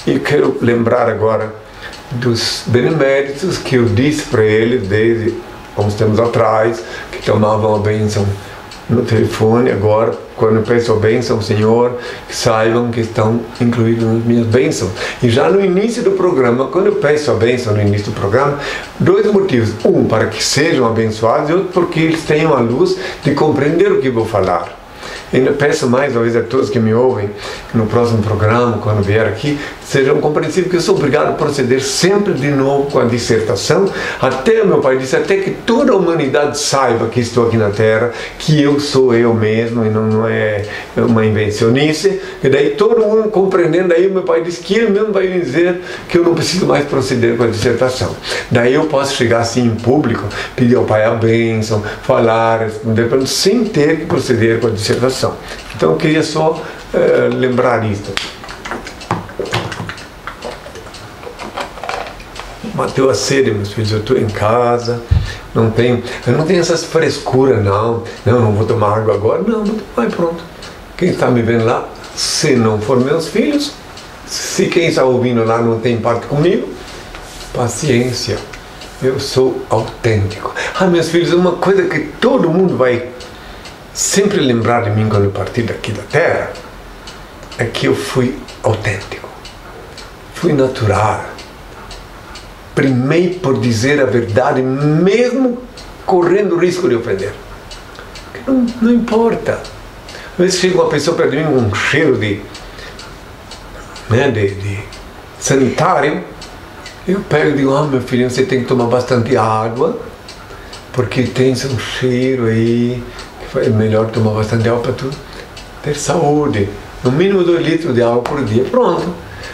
E quero lembrar agora dos beneméritos que eu disse para eles desde uns tempos atrás, que tomavam a bênção no telefone agora, quando peço a bênção, Senhor, que saibam que estão incluídos nas minhas bênçãos. E já no início do programa, quando eu peço a bênção no início do programa, dois motivos. Um, para que sejam abençoados, e outro, porque eles tenham a luz de compreender o que vou falar. Peço mais uma vez a todos que me ouvem no próximo programa, quando vier aqui, sejam compreensivos que eu sou obrigado a proceder sempre de novo com a dissertação, até meu pai disse, até que toda a humanidade saiba que estou aqui na Terra, que eu sou eu mesmo e não, não é uma invencionice, e daí todo mundo compreendendo, aí meu pai disse que ele mesmo vai dizer que eu não preciso mais proceder com a dissertação. Daí eu posso chegar assim em público, pedir ao pai a bênção, falar, responder, sem ter que proceder com a dissertação. Então eu queria só é, lembrar isso. Bateu a sede, meus filhos, eu estou em casa, não tenho, eu não tenho essas frescuras, não. Não, não vou tomar água agora, não, vou tomar pronto. Quem está me vendo lá, se não for meus filhos, se quem está ouvindo lá não tem parte comigo, paciência. Eu sou autêntico. Ah, meus filhos, uma coisa que todo mundo vai sempre lembrar de mim quando eu parti daqui da terra é que eu fui autêntico, fui natural. Primei por dizer a verdade, mesmo correndo o risco de ofender. Não, não importa. Às vezes chega uma pessoa perto de mim com um cheiro de, né, de, de sanitário, eu pego e digo, ah, meu filho, você tem que tomar bastante água, porque tem um cheiro aí é melhor tomar bastante água para tu ter saúde. No mínimo dois litros de água por dia. Pronto.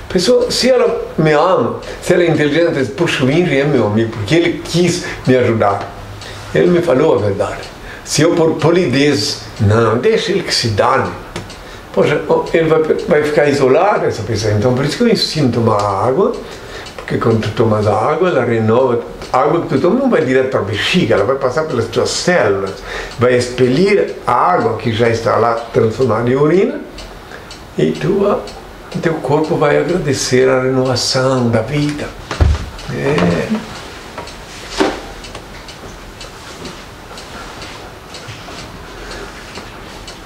Pessoa, se ela me ama, se ela é inteligente, puxa, o Henry é meu amigo, porque ele quis me ajudar. Ele me falou a verdade. Se eu por polidez, não, deixa ele que se dane. Poxa, ele vai, vai ficar isolado, essa pessoa. Então, por isso que eu ensino a tomar água, porque quando tu tomas água, ela renova água que tu não vai direto para a bexiga, ela vai passar pelas tuas células, vai expelir a água que já está lá transformada em urina e tua, teu corpo vai agradecer a renovação da vida. É.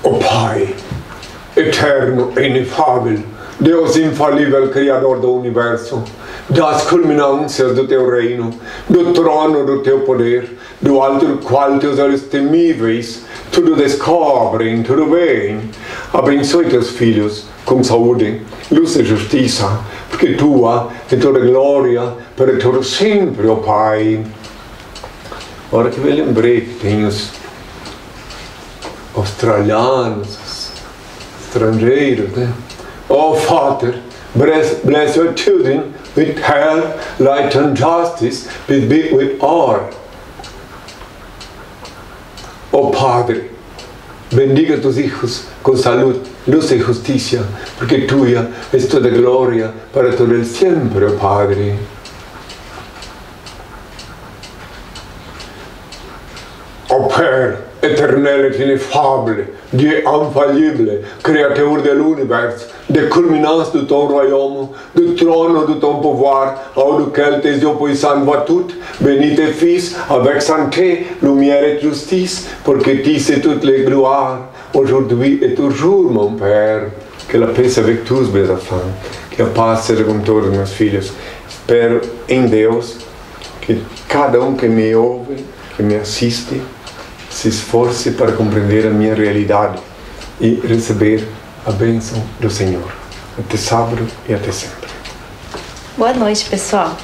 O Pai, eterno e inefável, Deus infalível, Criador do Universo, das culminâncias do teu reino, do trono do teu poder, do alto do qual teus olhos temíveis tudo descobrem, tudo bem. Abençoe teus filhos com saúde, luz e justiça, porque tua é toda glória para todo sempre, ó oh Pai. Agora que me lembrei que tem os australianos, estrangeiros, né? Oh Father, bless, bless your children with health, light and justice, be with all. Oh Padre, bendiga tus hijos con salud, luz y justicia, porque tuya es toda gloria para todo el siempre, oh Padre. Oh Père, éternel et ineffable, Dieu infaillible, créateur de l'univers, de culminance de ton royaume, du trône de ton pouvoir, hors duquel tes yeux puissants voient tout, bénis tes fils avec santé, lumière et justice, pour que tu sais toutes les gloires, aujourd'hui et toujours, mon Père. Que la paix avec tous, meus enfants, que a paz seja com todos meus filhos. Espero em Deus que cada um que me ouve, que me assiste, se esforce para compreender a minha realidade e receber a bênção do Senhor. Até sábado e até sempre. Boa noite, pessoal.